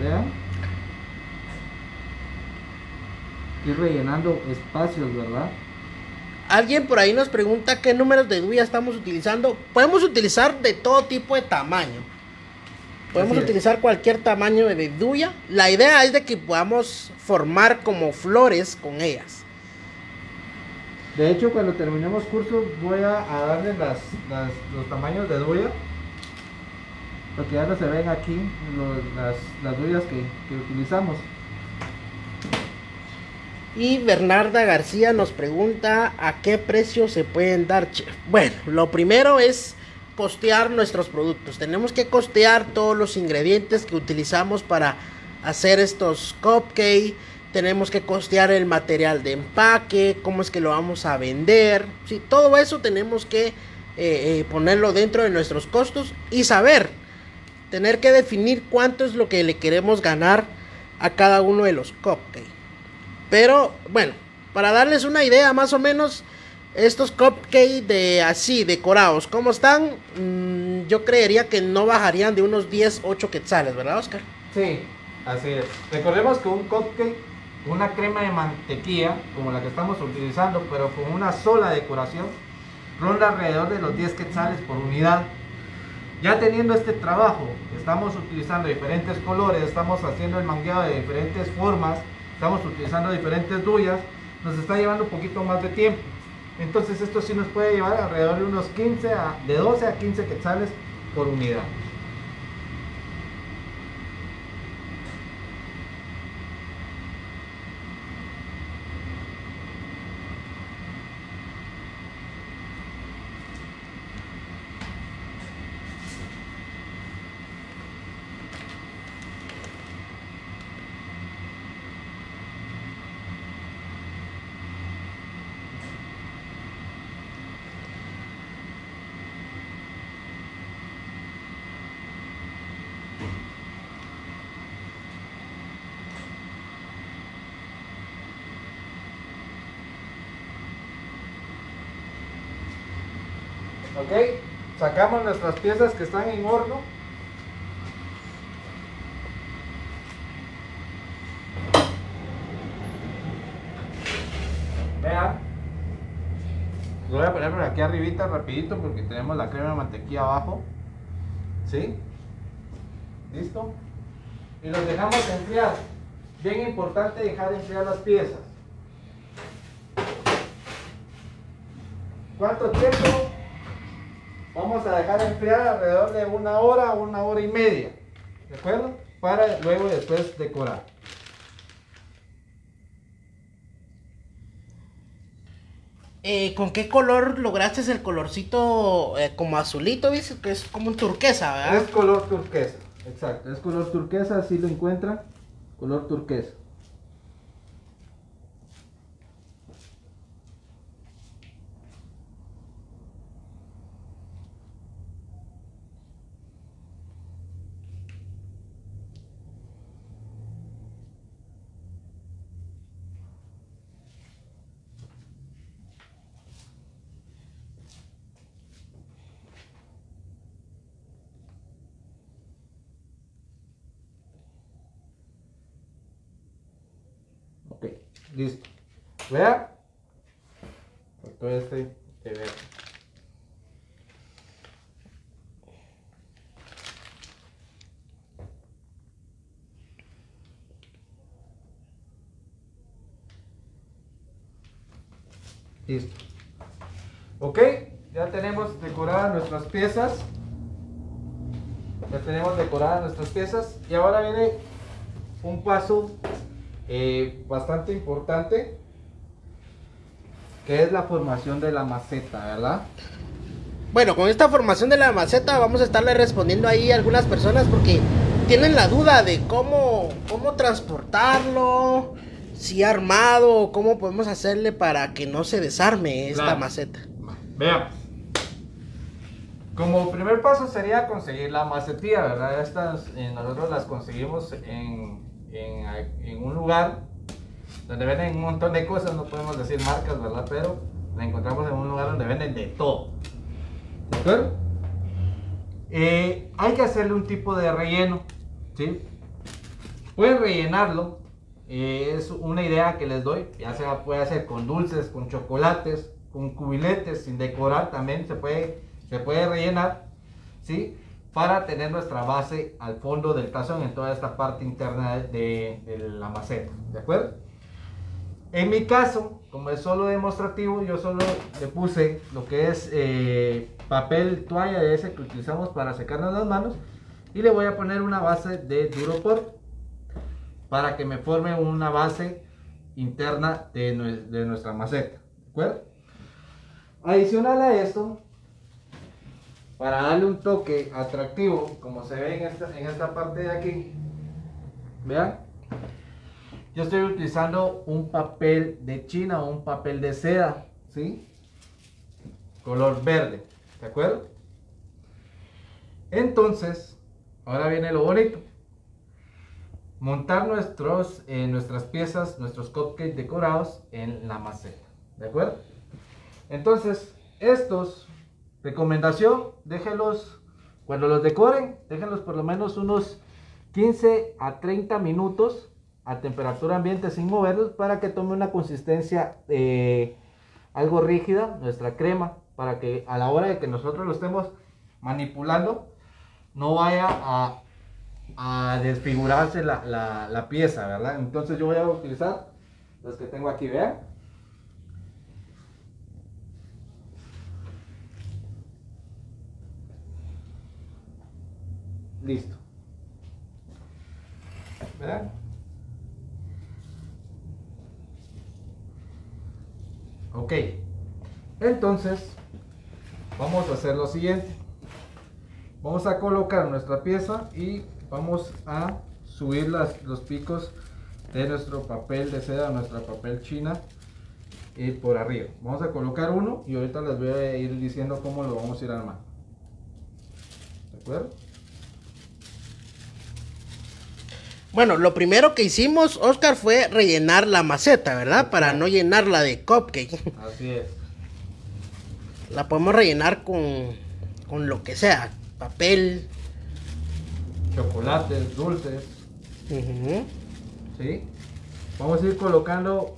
Vean. Ir rellenando espacios, ¿verdad? Alguien por ahí nos pregunta qué números de duya estamos utilizando. Podemos utilizar de todo tipo de tamaño. Podemos utilizar cualquier tamaño de duya. La idea es de que podamos formar como flores con ellas. De hecho, cuando terminemos curso voy a, darles los tamaños de duya. Porque ya no se ven aquí las, las que utilizamos. Y Bernarda García nos pregunta a qué precio se pueden dar, chef. Bueno, lo primero es costear nuestros productos. Tenemos que costear todos los ingredientes que utilizamos para hacer estos cupcakes. Tenemos que costear el material de empaque, cómo es que lo vamos a vender. Sí, todo eso tenemos que eh, eh, ponerlo dentro de nuestros costos y saber, tener que definir cuánto es lo que le queremos ganar a cada uno de los cupcakes. Pero bueno, para darles una idea más o menos, estos cupcakes de así, decorados, ¿cómo están? Mm, yo creería que no bajarían de unos 10, 8 quetzales, ¿verdad, Oscar? Sí, así es. Recordemos que un cupcake, una crema de mantequilla, como la que estamos utilizando, pero con una sola decoración, ronda alrededor de los 10 quetzales por unidad. Ya teniendo este trabajo, estamos utilizando diferentes colores, estamos haciendo el mangueado de diferentes formas, estamos utilizando diferentes duyas, nos está llevando un poquito más de tiempo. Entonces esto sí nos puede llevar alrededor de unos 15 a, de 12 a 15 quetzales por unidad. Ok sacamos nuestras piezas que están en horno vean lo voy a poner por aquí arribita rapidito porque tenemos la crema de mantequilla abajo ¿sí? ¿listo? y los dejamos enfriar bien importante dejar enfriar las piezas ¿cuánto tiempo? Vamos a dejar enfriar alrededor de una hora, una hora y media. ¿De acuerdo? Para luego después decorar. Eh, ¿Con qué color lograste el colorcito eh, como azulito? Dice que es como un turquesa, ¿verdad? Es color turquesa, exacto. Es color turquesa, así lo encuentra. Color turquesa. Listo. Vea. Todo este de verde. Listo. Ok, ya tenemos decoradas nuestras piezas. Ya tenemos decoradas nuestras piezas. Y ahora viene un paso eh, bastante importante. Que es la formación de la maceta, ¿verdad? Bueno, con esta formación de la maceta vamos a estarle respondiendo ahí a algunas personas porque tienen la duda de cómo, cómo transportarlo, si armado, cómo podemos hacerle para que no se desarme esta Claro. maceta. Veamos. Como primer paso sería conseguir la macetilla, ¿verdad? Estas eh, nosotros las conseguimos en, en, en un lugar donde venden un montón de cosas, no podemos decir marcas, ¿verdad? Pero la encontramos en un lugar donde venden de todo. ¿De acuerdo? Eh, hay que hacerle un tipo de relleno, ¿sí? Pueden rellenarlo, eh, es una idea que les doy, ya sea puede hacer con dulces, con chocolates, con cubiletes, sin decorar también se puede, se puede rellenar, ¿sí? Para tener nuestra base al fondo del tazón en toda esta parte interna de, de la maceta, ¿de acuerdo? En mi caso, como es solo demostrativo, yo solo le puse lo que es eh, papel toalla de ese que utilizamos para secarnos las manos y le voy a poner una base de duropor para que me forme una base interna de, nue- de nuestra maceta. ¿De acuerdo? Adicional a esto, para darle un toque atractivo, como se ve en esta parte de aquí, vean, yo estoy utilizando un papel de china o un papel de seda, ¿sí? Color verde, ¿de acuerdo? Entonces, ahora viene lo bonito. Montar nuestros, eh, nuestras piezas, nuestros cupcakes decorados en la maceta, ¿de acuerdo? Entonces, estos, recomendación, déjenlos, cuando los decoren, déjenlos por lo menos unos 15 a 30 minutos a temperatura ambiente sin moverlos para que tome una consistencia eh, algo rígida nuestra crema para que a la hora de que nosotros lo estemos manipulando no vaya a, desfigurarse la, la- pieza, ¿verdad? Entonces yo voy a utilizar los que tengo aquí, vean. Listo. ¿Verdad? Ok. Entonces, vamos a hacer lo siguiente. Vamos a colocar nuestra pieza y vamos a subir las, los picos de nuestro papel de seda, nuestra papel china y por arriba. Vamos a colocar uno y ahorita les voy a ir diciendo cómo lo vamos a ir armando. ¿De acuerdo? Bueno, lo primero que hicimos, Oscar, fue rellenar la maceta, ¿verdad? Para no llenarla de cupcake. Así es. La podemos rellenar con, con lo que sea, papel. Chocolates, dulces, ujú. ¿sí? Vamos a ir colocando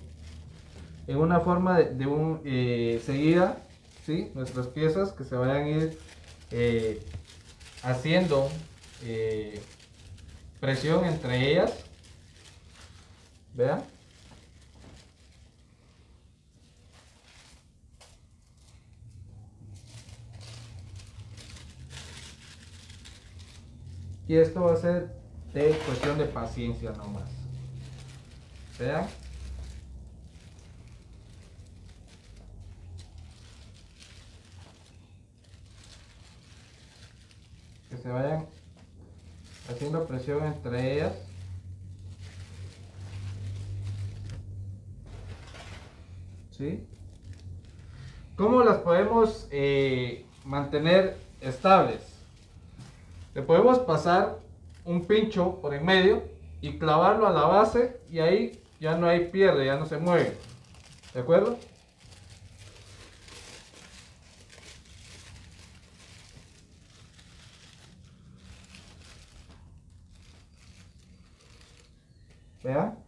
en una forma de, de un eh, seguida, ¿sí? Nuestras piezas que se vayan a ir eh, haciendo eh, presión entre ellas. Vean. Y esto va a ser de cuestión de paciencia nomás. Vean. Que se vayan haciendo presión entre ellas. ¿Sí? ¿Cómo las podemos eh, mantener estables? Le podemos pasar un pincho por en medio y clavarlo a la base y ahí ya no hay pierde, ya no se mueve. ¿De acuerdo? Vean.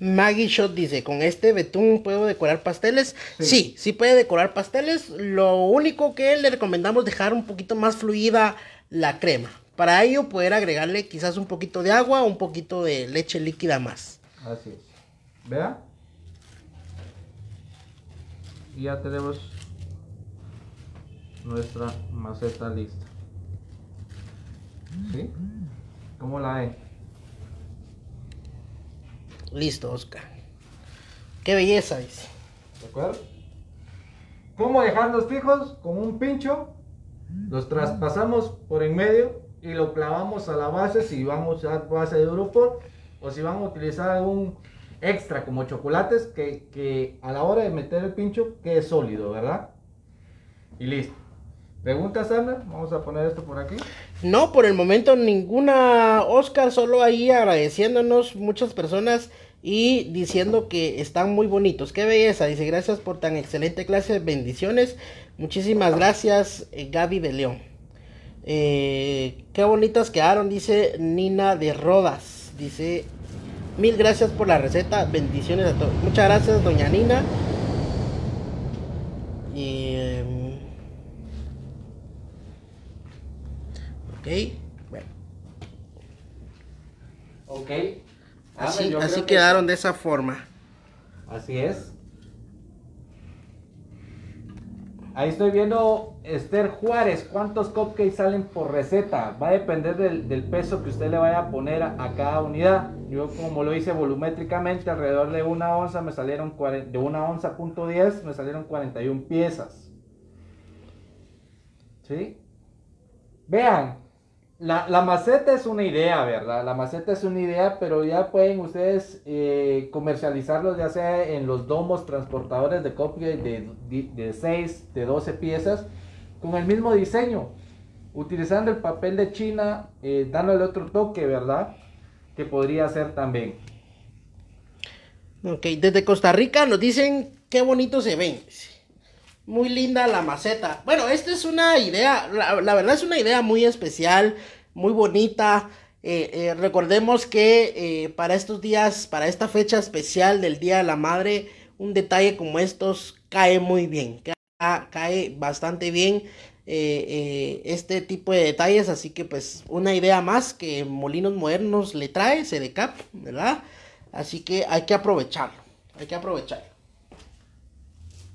Maggie Shot dice, con este betún puedo decorar pasteles. Sí. Sí. sí, puede decorar pasteles. Lo único que le recomendamos dejar un poquito más fluida la crema. Para ello poder agregarle quizás un poquito de agua o un poquito de leche líquida más. Así es. Vean. Y ya tenemos nuestra maceta lista. ¿Sí? ¿Cómo la ven? Listo, Oscar. Qué belleza, dice. ¿De acuerdo? ¿Cómo dejarlos fijos? Con un pincho. Los traspasamos por en medio y lo clavamos a la base si vamos a base de Europol o si vamos a utilizar algún extra como chocolates que, que a la hora de meter el pincho quede sólido, ¿verdad? Y listo. ¿Preguntas, Ana? Vamos a poner esto por aquí. No, por el momento ninguna, Oscar, solo ahí agradeciéndonos muchas personas y diciendo que están muy bonitos. Qué belleza, dice, gracias por tan excelente clase, bendiciones. Muchísimas gracias, eh, Gaby de León. Eh, qué bonitas quedaron, dice Nina de Rodas. Dice, mil gracias por la receta, bendiciones a todos. Muchas gracias, doña Nina. Y, em, ok, bueno. Ok. Así, yo así que- quedaron de esa forma. Así es. Ahí estoy viendo Esther Juárez. ¿Cuántos cupcakes salen por receta? Va a depender del, del peso que usted le vaya a poner a, a cada unidad. Yo como lo hice volumétricamente, alrededor de una onza me salieron de una onza punto 10 me salieron 41 piezas. ¿Sí? Vean, la, la maceta es una idea, ¿verdad? La maceta es una idea, pero ya pueden ustedes eh, comercializarlos ya sea en los domos transportadores de copia de, de, de 6, de 12 piezas, con el mismo diseño, utilizando el papel de China, eh, dándole otro toque, ¿verdad? Que podría ser también. Ok, desde Costa Rica nos dicen qué bonito se ven. Muy linda la maceta. Bueno, esta es una idea, la, verdad es una idea muy especial, muy bonita. Eh, eh, recordemos que eh, para estos días, para esta fecha especial del Día de la Madre, un detalle como estos cae muy bien, ca- cae bastante bien este tipo de detalles, así que pues una idea más que Molinos Modernos le trae, CDCAP, ¿verdad? Así que hay que aprovecharlo, hay que aprovecharlo.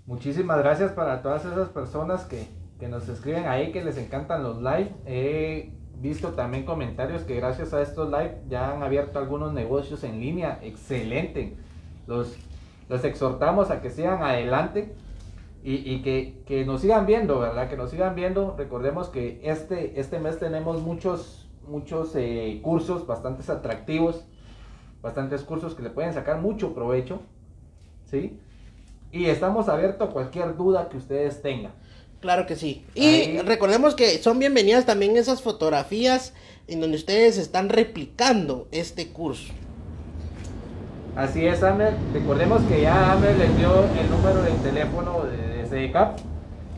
Muchísimas gracias para todas esas personas que, que nos escriben ahí, que les encantan los live. He visto también comentarios que gracias a estos live ya han abierto algunos negocios en línea. Excelente. Los, los exhortamos a que sigan adelante y, y que, que nos sigan viendo, ¿verdad? Que nos sigan viendo. Recordemos que este, este mes tenemos muchos, muchos eh, cursos bastante atractivos, bastantes cursos que le pueden sacar mucho provecho, ¿sí? Y estamos abiertos a cualquier duda que ustedes tengan. Claro que sí. Y Ahí- recordemos que son bienvenidas también esas fotografías en donde ustedes están replicando este curso. Así es, Amer. Recordemos que ya Amer les dio el número de teléfono de, de CDCAP.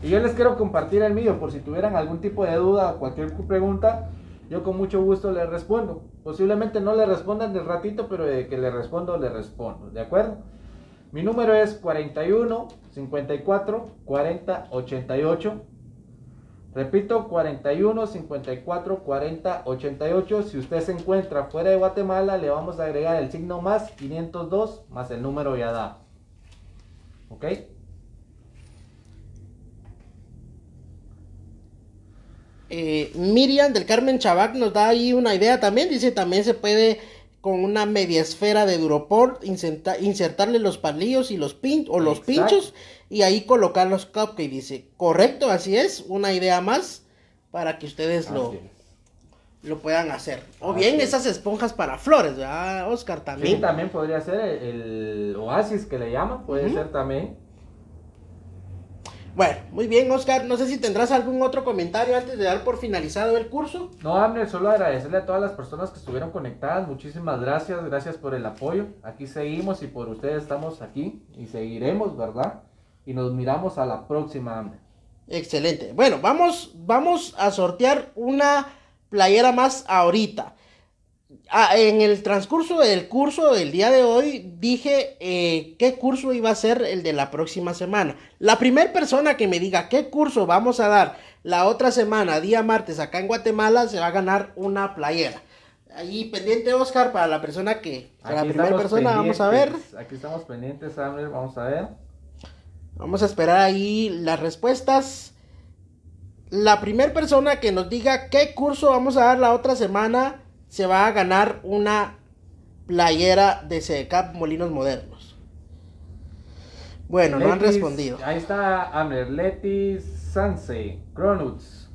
Y yo les quiero compartir el mío por si tuvieran algún tipo de duda o cualquier pregunta. Yo con mucho gusto les respondo. Posiblemente no le respondan de ratito, pero de que le respondo, le respondo. ¿De acuerdo? Mi número es 41 54 40 88. Repito, 41 54 40 88. Si usted se encuentra fuera de Guatemala, le vamos a agregar el signo más 502 más el número ya da. ¿Ok? Eh, Miriam del Carmen Chabac nos da ahí una idea también. Dice también se puede con una media esfera de Duroport inserta- insertarle los palillos y los pin o los Exacto. pinchos y ahí colocar los cupcakes. Dice, correcto, así es. Una idea más para que ustedes lo, Así es. lo puedan hacer. O Así bien es. esas esponjas para flores, ¿verdad, Oscar? Sí, También. también podría ser el, el oasis que le llaman, puede ser también. Bueno, muy bien, Oscar. No sé si tendrás algún otro comentario antes de dar por finalizado el curso. No, Amner, solo agradecerle a todas las personas que estuvieron conectadas. Muchísimas gracias, gracias por el apoyo. Aquí seguimos y por ustedes estamos aquí y seguiremos, ¿verdad? Y nos miramos a la próxima, Amner. Excelente. Bueno, vamos, vamos a sortear una playera más ahorita. Ah, en el transcurso del curso del día de hoy dije eh, qué curso iba a ser el de la próxima semana. La primera persona que me diga qué curso vamos a dar la otra semana, día martes, acá en Guatemala, se va a ganar una playera. Ahí pendiente, Oscar, para la persona que... Para la primera persona, vamos a ver. Aquí estamos pendientes, Amner, vamos a ver. Vamos a esperar ahí las respuestas. la primera persona que nos diga qué curso vamos a dar la otra semana se va a ganar una playera de CDCAP Molinos Modernos. Bueno, no han respondido. Ahí está Amer, Letis, Sanse, Cronuts.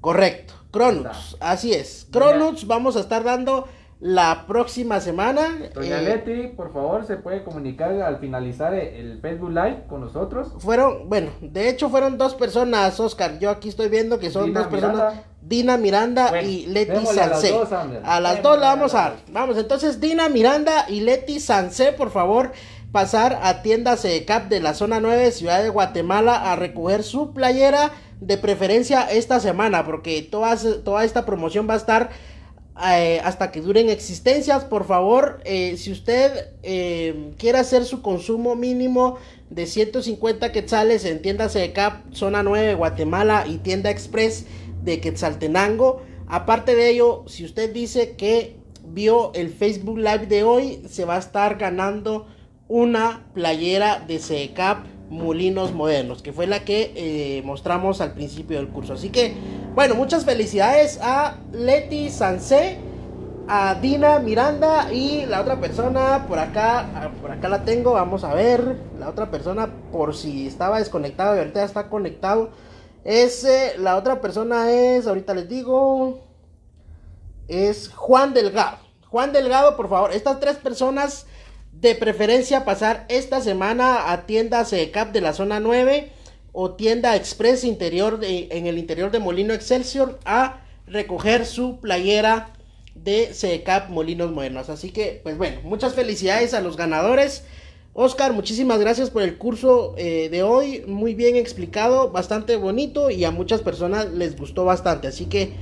Correcto, Cronuts, así es. Cronuts vamos a estar dando la próxima semana. Doña eh, Leti, por favor, se puede comunicar al finalizar el Facebook Live con nosotros. Fueron, bueno, de hecho fueron dos personas, Oscar. Yo aquí estoy viendo que son Dina dos personas. Dina Miranda Bueno, y Leti démosle a las Sansé. dos. A las dos la vamos a dar. Vamos, entonces Dina Miranda y Leti Sansé, por favor, pasar a tiendas CECAP de la zona 9, Ciudad de Guatemala, a recoger su playera de preferencia esta semana, porque toda, toda esta promoción va a estar eh, hasta que duren existencias. Por favor, eh, si usted eh, quiere hacer su consumo mínimo de 150 quetzales en tiendas CECAP, zona 9 de Guatemala y tienda express de Quetzaltenango. Aparte de ello, si usted dice que vio el Facebook Live de hoy, se va a estar ganando una playera de CECAP Molinos Modernos, que fue la que eh, mostramos al principio del curso. Así que, bueno, muchas felicidades a Leti Sansé, a Dina Miranda y la otra persona por acá, ah, por acá la tengo, vamos a ver, la otra persona por si estaba desconectado y ahorita está conectado. Es, eh, la otra persona es, ahorita les digo, es Juan Delgado. Juan Delgado, por favor, estas tres personas de preferencia pasar esta semana a tiendas CECAP de la zona 9 o tienda Express interior en el interior de Molino Excelsior a recoger su playera de CECAP Molinos Modernos. Así que, pues bueno, muchas felicidades a los ganadores. Oscar, muchísimas gracias por el curso eh, de hoy, muy bien explicado, bastante bonito y a muchas personas les gustó bastante. Así que,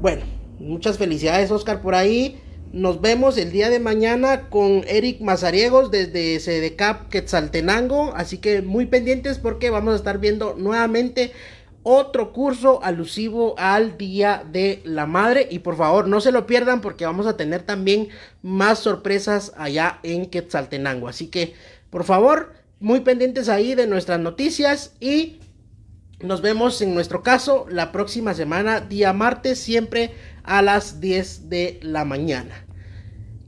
bueno, muchas felicidades Oscar por ahí. Nos vemos el día de mañana con Eric Mazariegos desde CDCAP Quetzaltenango. Así que muy pendientes porque vamos a estar viendo nuevamente otro curso alusivo al Día de la Madre. Y por favor, no se lo pierdan porque vamos a tener también más sorpresas allá en Quetzaltenango. Así que, por favor, muy pendientes ahí de nuestras noticias y nos vemos en nuestro caso la próxima semana, día martes, siempre a las 10 de la mañana.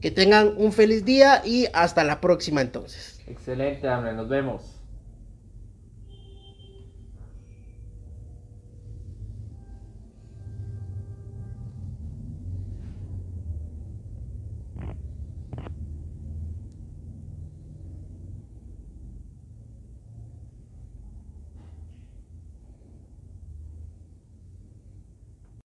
Que tengan un feliz día y hasta la próxima entonces. Excelente, Amer, nos vemos.